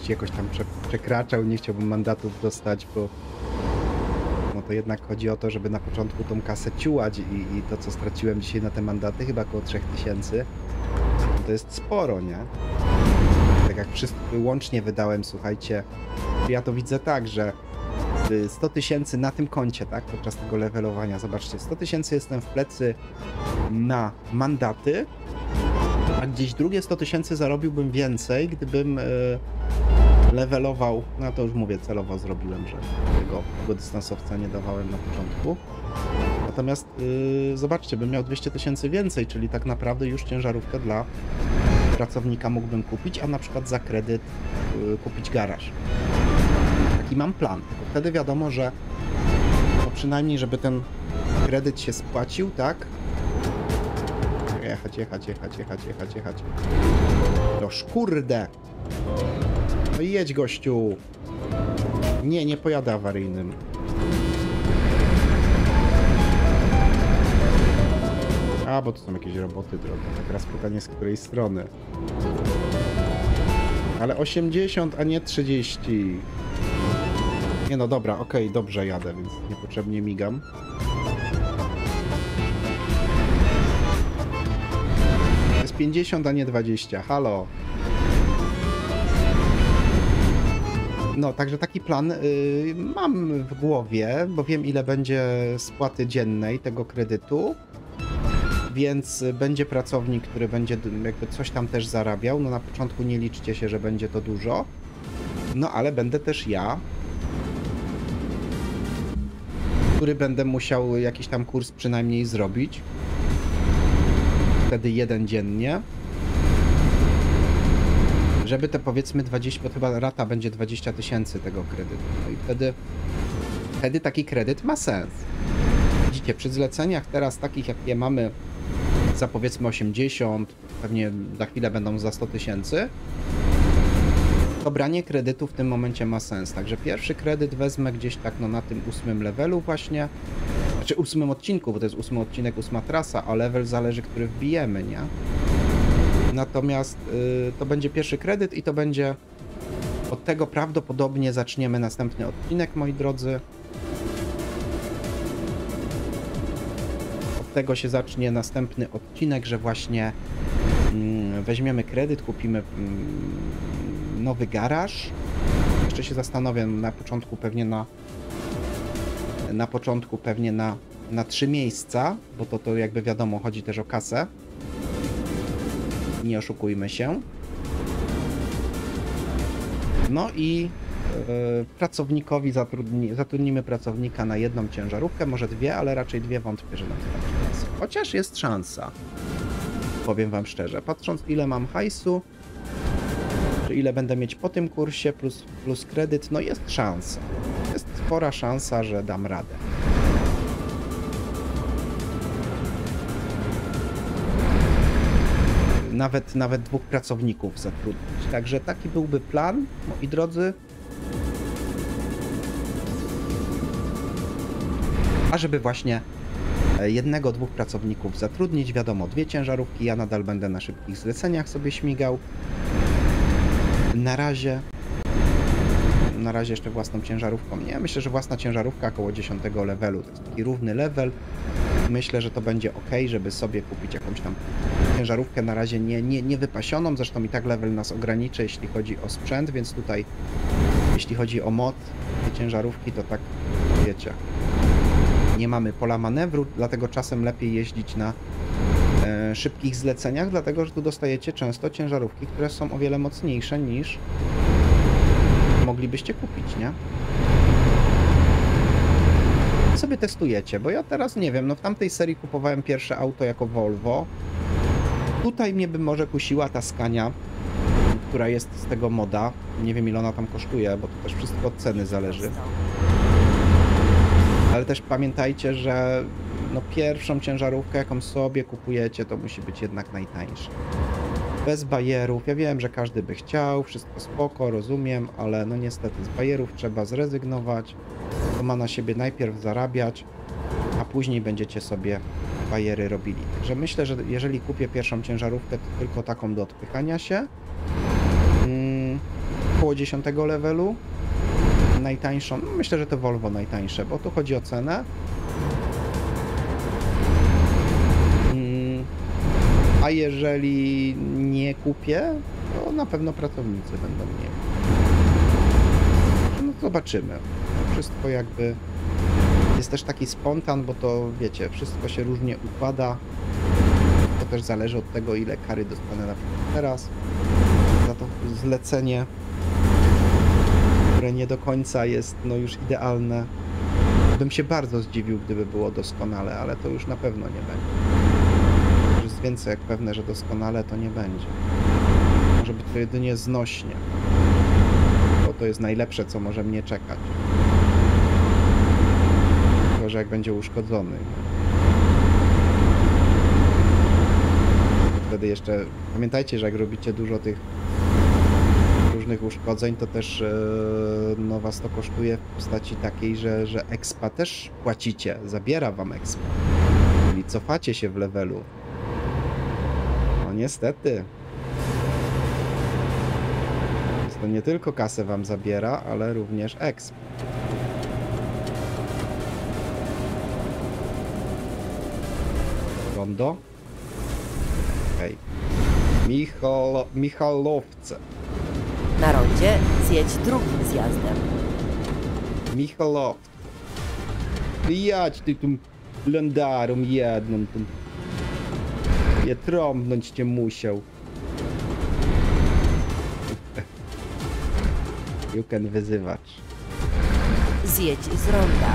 Jakoś tam prze, przekraczał, nie chciałbym mandatów dostać, bo no to jednak chodzi o to, żeby na początku tą kasę ciułać i, i to, co straciłem dzisiaj na te mandaty, chyba około 3000, no to jest sporo, nie? Tak jak wszystko łącznie wydałem, słuchajcie, ja to widzę tak, że y, 100 tysięcy na tym koncie, tak, podczas tego levelowania, zobaczcie, 100 tysięcy jestem w plecy na mandaty, a gdzieś drugie 100 tysięcy zarobiłbym więcej, gdybym e, levelował, no to już mówię, celowo zrobiłem, że tego, tego dystansowca nie dawałem na początku. Natomiast y, zobaczcie, bym miał 200 tysięcy więcej, czyli tak naprawdę już ciężarówkę dla pracownika mógłbym kupić, a na przykład za kredyt y, kupić garaż. Taki mam plan. Wtedy wiadomo, że no przynajmniej, żeby ten kredyt się spłacił, tak? Jechać, jechać, jechać, jechać, jechać, jechać. Noż kurde! No jedź gościu! Nie, nie pojadę awaryjnym. A, bo to są jakieś roboty drogie. Tak teraz pytanie z której strony. Ale 80, a nie 30. Nie no, dobra, okej, dobrze jadę, więc niepotrzebnie migam. 50, a nie 20. Halo. No, także taki plan y, mam w głowie, bo wiem ile będzie spłaty dziennej tego kredytu. Więc będzie pracownik, który będzie jakby coś tam też zarabiał. No na początku nie liczcie się, że będzie to dużo. No ale będę też ja, który będę musiał jakiś tam kurs przynajmniej zrobić. Wtedy jeden dziennie. Żeby te powiedzmy 20, bo chyba rata będzie 20 tysięcy tego kredytu. No i wtedy, wtedy taki kredyt ma sens. Widzicie, przy zleceniach teraz takich, jakie mamy za powiedzmy 80, pewnie za chwilę będą za 100 tysięcy, to branie kredytu w tym momencie ma sens. Także pierwszy kredyt wezmę gdzieś tak no na tym ósmym levelu właśnie, znaczy ósmym odcinku, bo to jest ósmy odcinek, ósma trasa, a level zależy, który wbijemy, nie? Natomiast y, to będzie pierwszy kredyt i to będzie od tego prawdopodobnie zaczniemy następny odcinek, moi drodzy. Od tego się zacznie następny odcinek, że właśnie mm, weźmiemy kredyt, kupimy mm, nowy garaż. Jeszcze się zastanowię na początku pewnie na na początku pewnie na, na trzy miejsca, bo to, to jakby wiadomo, chodzi też o kasę. Nie oszukujmy się. No i e, pracownikowi zatrudni, zatrudnimy pracownika na jedną ciężarówkę, może dwie, ale raczej dwie wątpię, że nam starczy. Chociaż jest szansa. Powiem wam szczerze, patrząc ile mam hajsu, czy ile będę mieć po tym kursie plus, plus kredyt, no jest szansa. Spora szansa, że dam radę. Nawet, nawet dwóch pracowników zatrudnić. Także taki byłby plan, moi drodzy. A żeby właśnie e, jednego, dwóch pracowników zatrudnić, wiadomo, dwie ciężarówki, ja nadal będę na szybkich zleceniach sobie śmigał. Na razie na razie jeszcze własną ciężarówką. Nie, myślę, że własna ciężarówka około 10 levelu. To jest taki równy level. Myślę, że to będzie ok, żeby sobie kupić jakąś tam ciężarówkę na razie nie, nie, nie wypasioną. Zresztą i tak level nas ograniczy, jeśli chodzi o sprzęt, więc tutaj jeśli chodzi o mod tej ciężarówki, to tak wiecie. Nie mamy pola manewru, dlatego czasem lepiej jeździć na e, szybkich zleceniach, dlatego że tu dostajecie często ciężarówki, które są o wiele mocniejsze niż moglibyście kupić, nie? sobie testujecie, bo ja teraz nie wiem, no w tamtej serii kupowałem pierwsze auto jako Volvo. Tutaj mnie by może kusiła ta Scania, która jest z tego moda. Nie wiem ile ona tam kosztuje, bo to też wszystko od ceny zależy. Ale też pamiętajcie, że no pierwszą ciężarówkę jaką sobie kupujecie, to musi być jednak najtańsza bez bajerów. Ja wiem, że każdy by chciał, wszystko spoko, rozumiem, ale no niestety z bajerów trzeba zrezygnować. To ma na siebie najpierw zarabiać, a później będziecie sobie bajery robili. Także myślę, że jeżeli kupię pierwszą ciężarówkę, to tylko taką do odpychania się. Hmm, około 10 levelu. Najtańszą, no myślę, że to Volvo najtańsze, bo tu chodzi o cenę. A jeżeli nie kupię, to na pewno pracownicy będą mieli. No zobaczymy. Wszystko jakby jest też taki spontan, bo to wiecie, wszystko się różnie układa. To też zależy od tego, ile kary dostanę na przykład teraz za to zlecenie, które nie do końca jest no już idealne. Bym się bardzo zdziwił, gdyby było doskonale, ale to już na pewno nie będzie więcej jak pewne, że doskonale to nie będzie. Może być to jedynie znośnie. Bo to jest najlepsze, co może mnie czekać. Tylko, że jak będzie uszkodzony. Wtedy jeszcze pamiętajcie, że jak robicie dużo tych różnych uszkodzeń, to też yy, no was to kosztuje w postaci takiej, że, że expa też płacicie, zabiera wam expa. Czyli cofacie się w levelu niestety. To nie tylko kasę wam zabiera, ale również exp. Rondo. Okej. Okay. Michal... Michalowce. Na rondzie zjedź drugim zjazdem. Michalowce. Jadź ty tym landarą jedną, tym je trąbnąć cię musiał. Juken wyzywacz. Zjedź z ronda.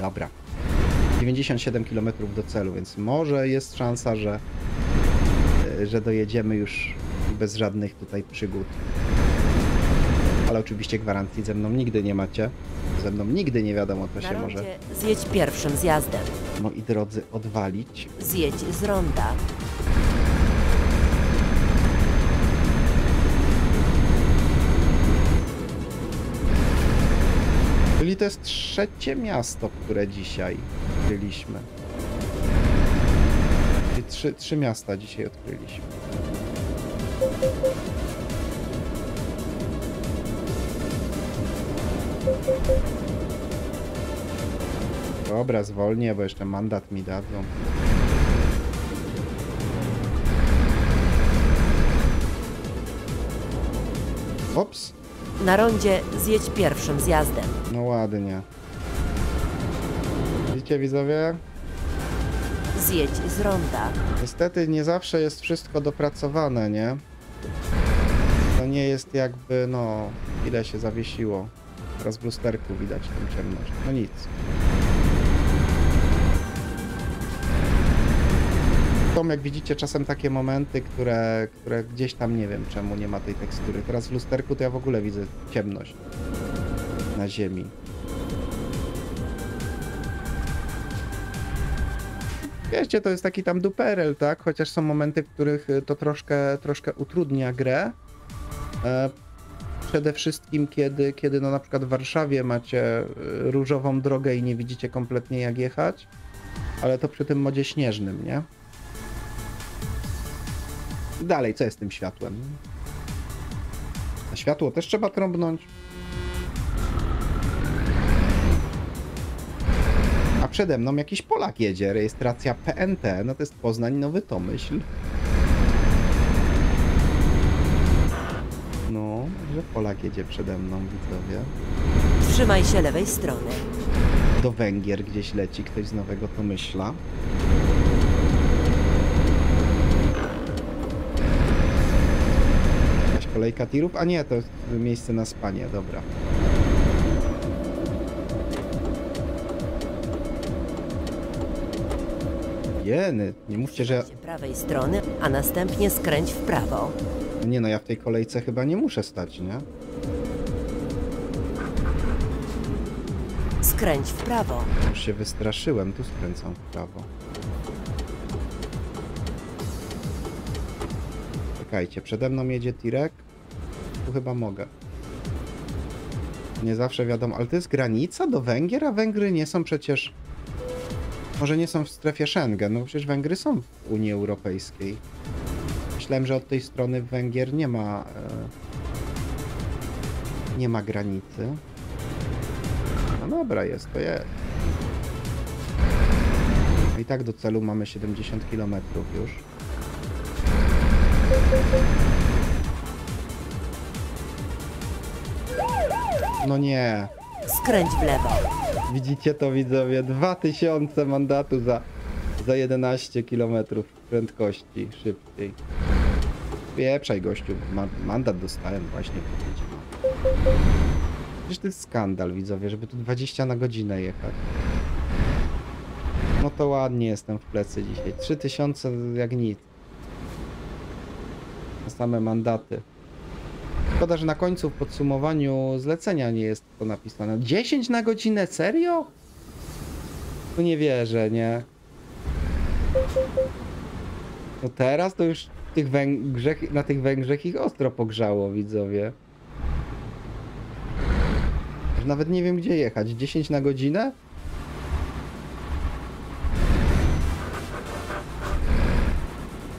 Dobra. 97 km do celu, więc może jest szansa, że, że dojedziemy już bez żadnych tutaj przygód. Ale oczywiście gwarancji ze mną nigdy nie macie. Ze mną nigdy nie wiadomo, co Na się może, rondzie zjedź pierwszym zjazdem. moi drodzy, odwalić. Zjedź z ronda. Czyli to jest trzecie miasto, które dzisiaj odkryliśmy. Czyli trzy, trzy miasta dzisiaj odkryliśmy. Dobra, zwolnię, bo jeszcze mandat mi dadzą. Ops, Na rondzie zjedź pierwszym zjazdem. no ładnie. Widzicie widzowie? Zjedź z ronda. Niestety nie zawsze jest wszystko dopracowane, nie? To nie jest jakby, no, ile się zawiesiło. Teraz w lusterku widać tą ciemność. No nic. Są, jak widzicie, czasem takie momenty, które, które gdzieś tam nie wiem czemu nie ma tej tekstury. Teraz w lusterku to ja w ogóle widzę ciemność na ziemi. Wiecie, to jest taki tam duperel, tak? Chociaż są momenty, w których y, to troszkę, troszkę utrudnia grę. E, przede wszystkim, kiedy, kiedy no na przykład w Warszawie macie y, różową drogę i nie widzicie kompletnie jak jechać, ale to przy tym modzie śnieżnym, nie? Dalej, co jest z tym światłem? A światło też trzeba trąbnąć. A przede mną jakiś Polak jedzie, rejestracja PNT, no to jest Poznań Nowy Tomyśl. No, że Polak jedzie przede mną, widzowie. Trzymaj się lewej strony. Do Węgier gdzieś leci ktoś z Nowego Tomyśla. Jakaś kolejka tirów? A nie, to jest miejsce na spanie, dobra. Jeny, nie mówcie, że... Prawej strony, a następnie skręć w prawo. Nie no, ja w tej kolejce chyba nie muszę stać, nie? Skręć w prawo. Już się wystraszyłem, tu skręcam w prawo. Czekajcie, przede mną jedzie tirek. Tu chyba mogę. Nie zawsze wiadomo, ale to jest granica do Węgier, a Węgry nie są przecież... Może nie są w strefie Schengen, no przecież Węgry są w Unii Europejskiej. Myślałem, że od tej strony Węgier nie ma... E... Nie ma granicy. No dobra, jest, to jest. I tak do celu mamy 70 km już. No nie. Skręć w lewo. Widzicie to widzowie? 2000 mandatu za, za 11 km prędkości szybciej. Pieprzaj gościu, ma, mandat dostałem właśnie. Przecież to jest skandal widzowie, żeby tu 20 na godzinę jechać. No to ładnie jestem w plecy dzisiaj. 3000 jak nic. Na same mandaty. Szkoda, że na końcu w podsumowaniu zlecenia nie jest to napisane. 10 na godzinę? Serio? Tu nie wierzę, nie? No teraz to już tych Węgrzech, na tych Węgrzech ich ostro pogrzało, widzowie. Nawet nie wiem gdzie jechać. 10 na godzinę?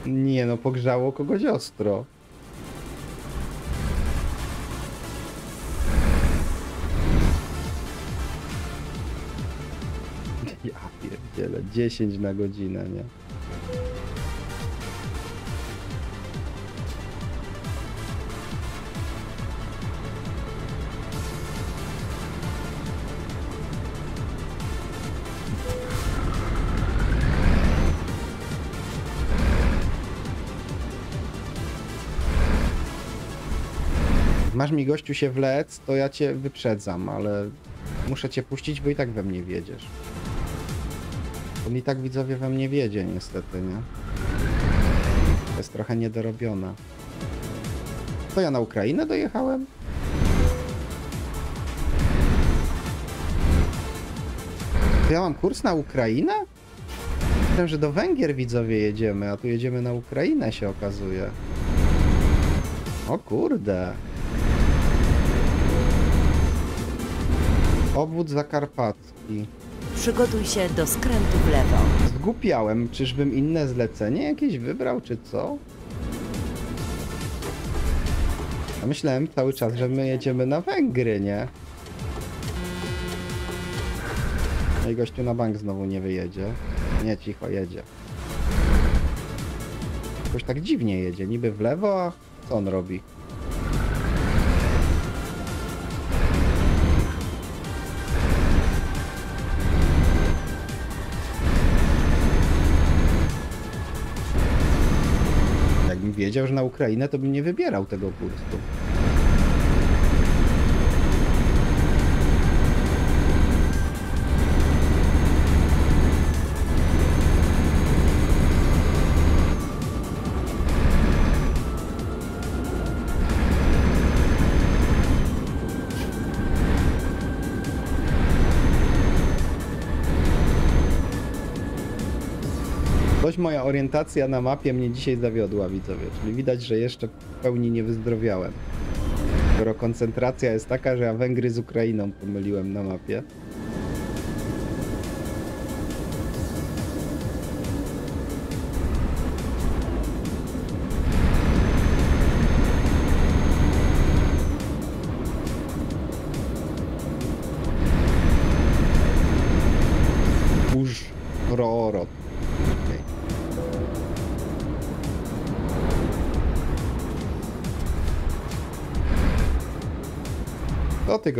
Nie no, pogrzało kogoś ostro. 10 na godzinę, nie? Masz mi gościu się wlec, to ja cię wyprzedzam, ale muszę cię puścić, bo i tak we mnie wiedziesz. On i tak widzowie we mnie wiedzie niestety, nie? To jest trochę niedorobione. To ja na Ukrainę dojechałem? To ja mam kurs na Ukrainę? Myślałem, że do Węgier widzowie jedziemy, a tu jedziemy na Ukrainę się okazuje. O kurde. Obwód zakarpacki. Przygotuj się do skrętu w lewo. Zgupiałem, czyżbym inne zlecenie jakieś wybrał, czy co? Ja myślałem cały czas, że my jedziemy na Węgry, nie? No i gościu na bank znowu nie wyjedzie. Nie, cicho, jedzie. Jakoś tak dziwnie jedzie, niby w lewo, a co on robi? Wiedział, że na Ukrainę, to bym nie wybierał tego kursu. Moja orientacja na mapie mnie dzisiaj zawiodła, widzowie. Czyli widać, że jeszcze w pełni nie wyzdrowiałem. Skoro koncentracja jest taka, że ja Węgry z Ukrainą pomyliłem na mapie.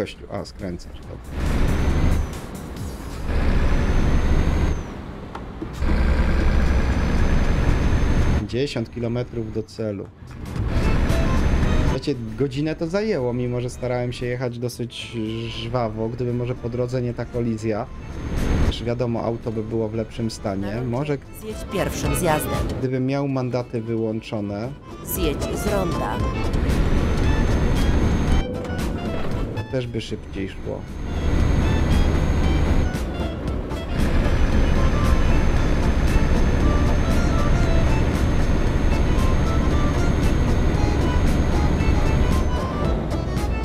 Gościu. A, skręcasz. Dobra. Dziesiąt kilometrów do celu. Wiecie, godzinę to zajęło, mimo że starałem się jechać dosyć żwawo. Gdyby może po drodze nie ta kolizja, też wiadomo, auto by było w lepszym stanie. Może Zjedź pierwszym zjazdem. gdybym miał mandaty wyłączone, Zjedź z ronda. Też by szybciej szło.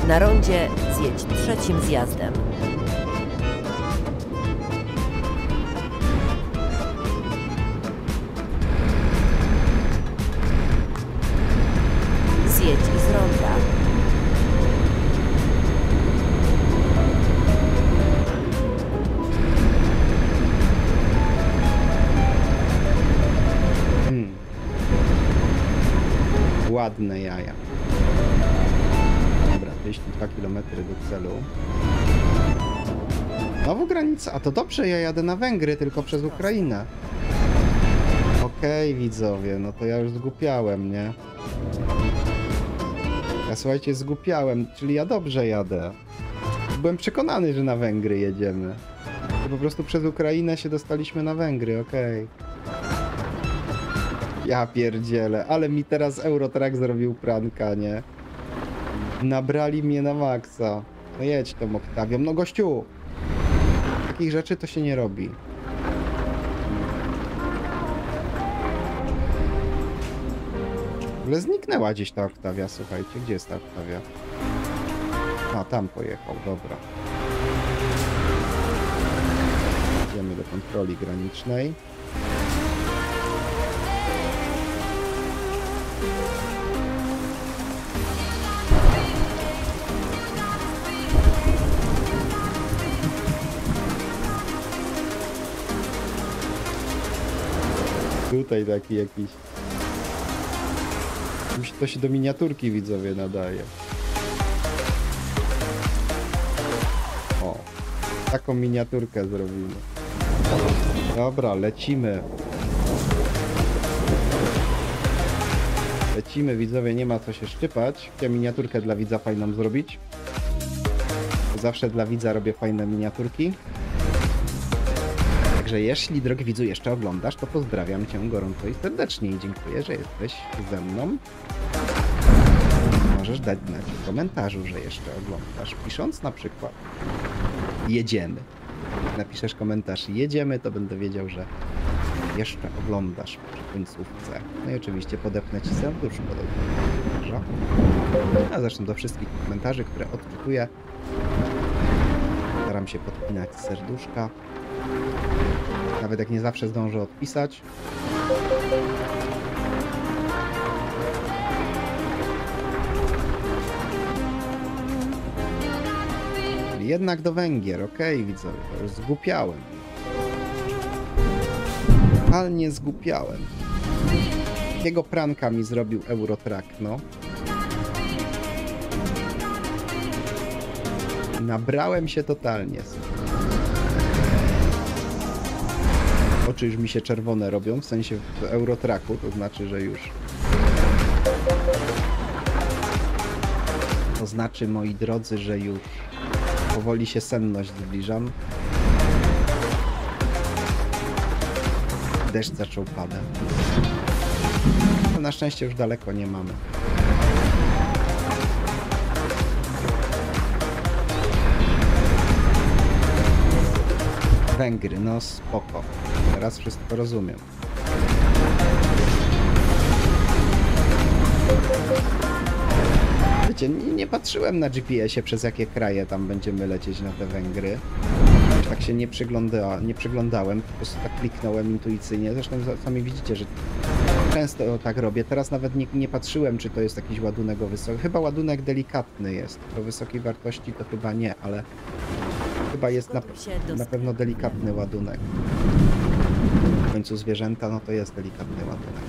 Na rondzie zjedź trzecim zjazdem. Ładne jaja. Dobra, 202 km do celu. Znowu granica. A to dobrze, ja jadę na Węgry, tylko przez Ukrainę. Okej, widzowie, no to ja już zgłupiałem, nie? Ja słuchajcie, zgłupiałem, czyli ja dobrze jadę. Byłem przekonany, że na Węgry jedziemy. To po prostu przez Ukrainę się dostaliśmy na Węgry, okej. Ja pierdzielę, ale mi teraz Eurotrack zrobił pranka, nie? Nabrali mnie na maksa. No jedź tą Oktawią. No gościu! Takich rzeczy to się nie robi. W ogóle zniknęła gdzieś ta Oktawia, słuchajcie. Gdzie jest ta Oktawia? A, tam pojechał, dobra. Idziemy do kontroli granicznej. Tutaj taki jakiś. To się do miniaturki widzowie nadaje. O, taką miniaturkę zrobimy. Dobra, lecimy. Lecimy, widzowie, nie ma co się szczypać. Chciałem miniaturkę dla widza fajną zrobić. Zawsze dla widza robię fajne miniaturki. Także jeśli, drogi widzu, jeszcze oglądasz, to pozdrawiam Cię gorąco i serdecznie i dziękuję, że jesteś ze mną. Możesz dać znać w komentarzu, że jeszcze oglądasz, pisząc na przykład jedziemy. Jak napiszesz komentarz jedziemy, to będę wiedział, że jeszcze oglądasz przy końcówce. No i oczywiście podepnę Ci serduszko do komentarza. A zresztą do wszystkich komentarzy, które odczytuję, staram się podpinać serduszka. Nawet jak nie zawsze zdążę odpisać. Jednak do Węgier, okej, widzę, to już zgłupiałem. Totalnie zgłupiałem. Jakiego pranka mi zrobił Eurotrack, no? Nabrałem się totalnie. Oczy już mi się czerwone robią, w sensie w Eurotracku, to znaczy, że już... To znaczy, moi drodzy, że już powoli się senność zbliżam. Deszcz zaczął padać. Na szczęście już daleko nie mamy. Węgry, no spoko. Teraz wszystko rozumiem. Wiecie, nie, nie patrzyłem na GPS-ie przez jakie kraje tam będziemy lecieć na te Węgry. Tak się nie, przygląda, nie przyglądałem, po prostu tak kliknąłem intuicyjnie. Zresztą sami widzicie, że często tak robię. Teraz nawet nie, nie patrzyłem, czy to jest jakiś ładunek o wysokiej. Chyba ładunek delikatny jest. O wysokiej wartości to chyba nie, ale chyba jest na, na pewno delikatny ładunek. Końcu zwierzęta, no to jest delikatny ładunek.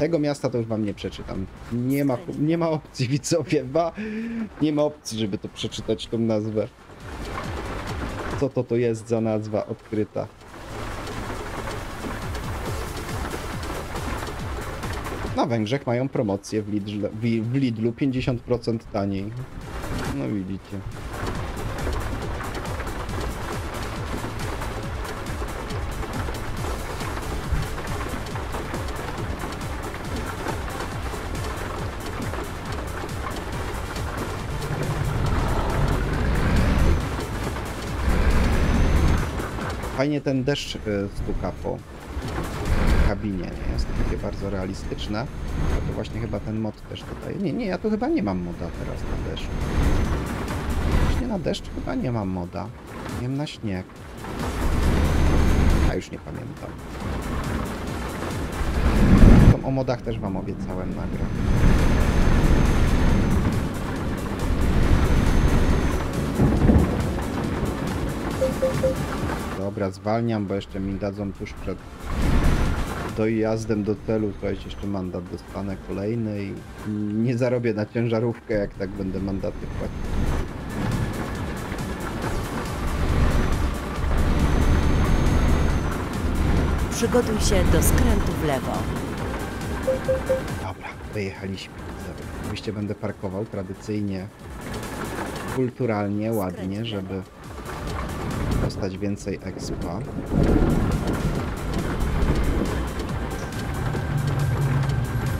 Tego miasta to już wam nie przeczytam. Nie ma, nie ma opcji, widzowie. Ba, nie ma opcji, żeby to przeczytać, tą nazwę. Co to to jest za nazwa odkryta? Na Węgrzech mają promocję w, Lidl, w, w Lidlu 50% taniej. No widzicie. Fajnie ten deszcz y, stuka po kabinie, nie jest to takie bardzo realistyczne. To właśnie chyba ten mod też tutaj. Nie, nie, ja tu chyba nie mam moda teraz na deszcz. Właśnie na deszcz chyba nie mam moda. Wiem na śnieg. A już nie pamiętam. O modach też wam obiecałem nagrać. Dobra, zwalniam, bo jeszcze mi dadzą tuż przed dojazdem do celu, słuchajcie, jeszcze mandat dostanę kolejny i nie zarobię na ciężarówkę, jak tak będę mandaty płacić. Przygotuj się do skrętu w lewo. Dobra, wyjechaliśmy. Oczywiście będę parkował tradycyjnie, kulturalnie, ładnie, żeby dostać więcej expa.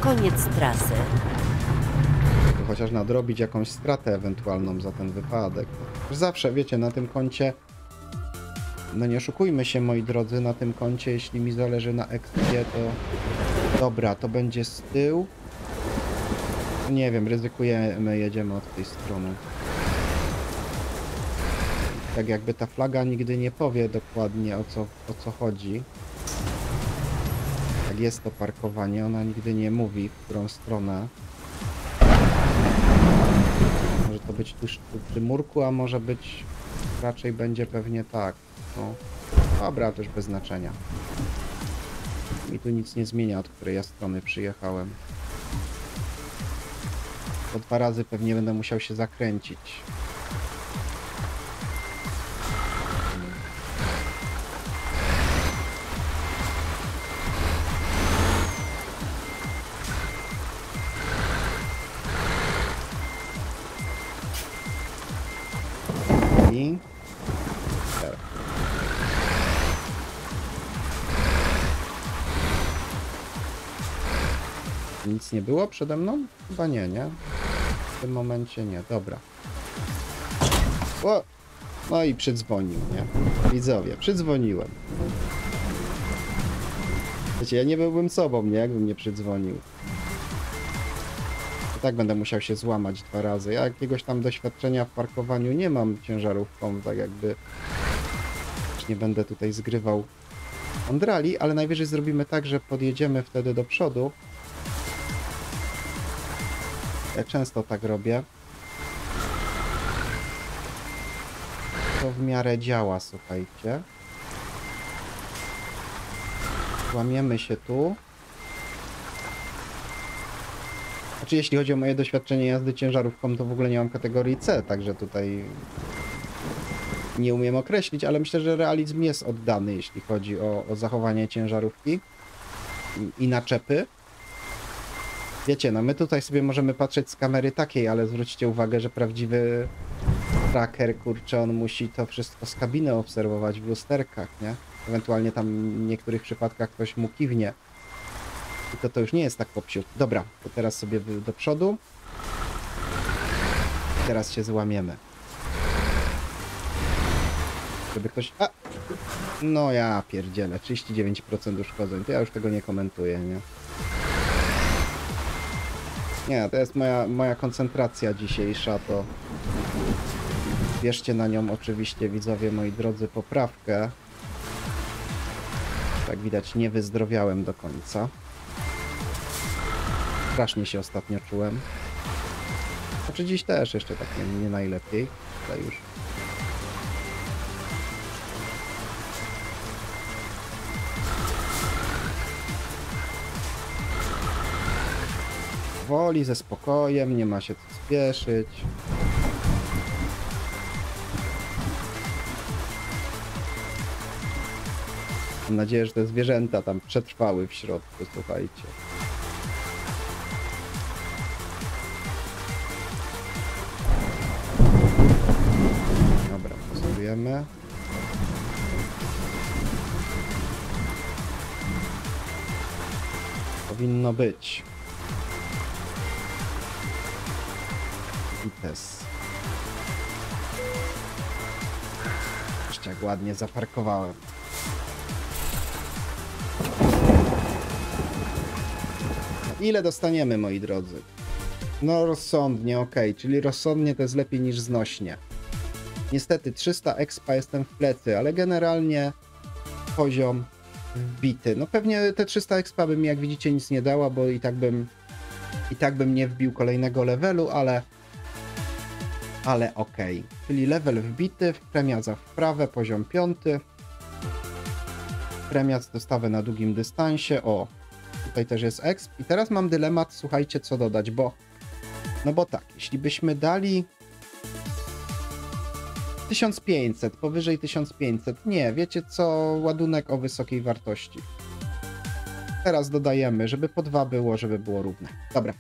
Koniec trasy. Chociaż nadrobić jakąś stratę ewentualną za ten wypadek. Zawsze, wiecie, na tym koncie, no nie oszukujmy się, moi drodzy, na tym koncie, jeśli mi zależy na ekspie, to dobra, to będzie z tyłu. Nie wiem, ryzykujemy, jedziemy od tej strony. Tak jakby ta flaga nigdy nie powie dokładnie o co, o co chodzi. Jak jest to parkowanie, ona nigdy nie mówi, w którą stronę. Może to być tuż tu przy murku, a może być raczej będzie pewnie tak. No. Dobra, też bez znaczenia. Mi tu nic nie zmienia, od której ja strony przyjechałem. Po dwa razy pewnie będę musiał się zakręcić. Nie było przede mną? Chyba nie, nie? W tym momencie nie, dobra. O! No i przydzwonił, nie? Widzowie, przydzwoniłem. Wiecie, ja nie byłbym sobą, nie? Jakbym nie przydzwonił. I tak będę musiał się złamać dwa razy. Ja jakiegoś tam doświadczenia w parkowaniu nie mam ciężarówką, tak jakby... Nie będę tutaj zgrywał Andrali, ale najwyżej zrobimy tak, że podjedziemy wtedy do przodu. Ja często tak robię. To w miarę działa, słuchajcie. Łamiemy się tu. Znaczy, jeśli chodzi o moje doświadczenie jazdy ciężarówką, to w ogóle nie mam kategorii C, także tutaj nie umiem określić, ale myślę, że realizm jest oddany, jeśli chodzi o, o zachowanie ciężarówki i, i naczepy. Wiecie, no my tutaj sobie możemy patrzeć z kamery takiej, ale zwróćcie uwagę, że prawdziwy tracker, kurczę, on musi to wszystko z kabiny obserwować w lusterkach, nie? Ewentualnie tam w niektórych przypadkach ktoś mu kiwnie. Tylko to już nie jest tak popsiut. Dobra, to teraz sobie do przodu. Teraz się złamiemy. Żeby ktoś... A! No ja pierdzielę, 39% uszkodzeń, to ja już tego nie komentuję, nie? Nie, to jest moja, moja koncentracja dzisiejsza, to... Bierzcie na nią oczywiście, widzowie moi drodzy, poprawkę. Jak widać, nie wyzdrowiałem do końca. Strasznie się ostatnio czułem. Znaczy dziś też jeszcze tak nie, nie najlepiej, ale już. Woli, ze spokojem, nie ma się co spieszyć. Mam nadzieję, że te zwierzęta tam przetrwały w środku, słuchajcie. Dobra, postępujemy. Powinno być. Vites. Jeszcze jak ładnie zaparkowałem. Ile dostaniemy, moi drodzy? No rozsądnie, ok, czyli rozsądnie to jest lepiej niż znośnie. Niestety 300 expa jestem w plecy, ale generalnie poziom wbity. No pewnie te 300 expa by mi jak widzicie nic nie dała, bo i tak bym i tak bym nie wbił kolejnego levelu, ale ale ok. Czyli level wbity, premia za wprawę, poziom 5. Premia z dostawę na długim dystansie. O, tutaj też jest exp. I teraz mam dylemat, słuchajcie, co dodać, bo no bo tak, jeśli byśmy dali 1500, powyżej 1500, nie, wiecie co, ładunek o wysokiej wartości. Teraz dodajemy, żeby po dwa było, żeby było równe. Dobra,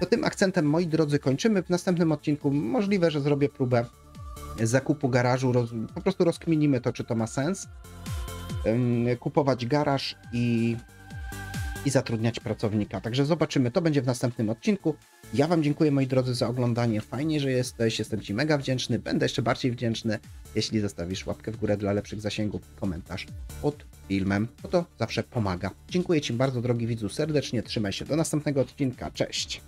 to tym akcentem, moi drodzy, kończymy. W następnym odcinku możliwe, że zrobię próbę zakupu garażu, roz, po prostu rozkminimy to, czy to ma sens. Kupować garaż i i zatrudniać pracownika. Także zobaczymy, to będzie w następnym odcinku. Ja Wam dziękuję moi drodzy za oglądanie. Fajnie, że jesteś, jestem Ci mega wdzięczny. Będę jeszcze bardziej wdzięczny, jeśli zostawisz łapkę w górę dla lepszych zasięgów komentarz pod filmem, bo to zawsze pomaga. Dziękuję Ci bardzo drogi widzu serdecznie, trzymaj się do następnego odcinka, cześć!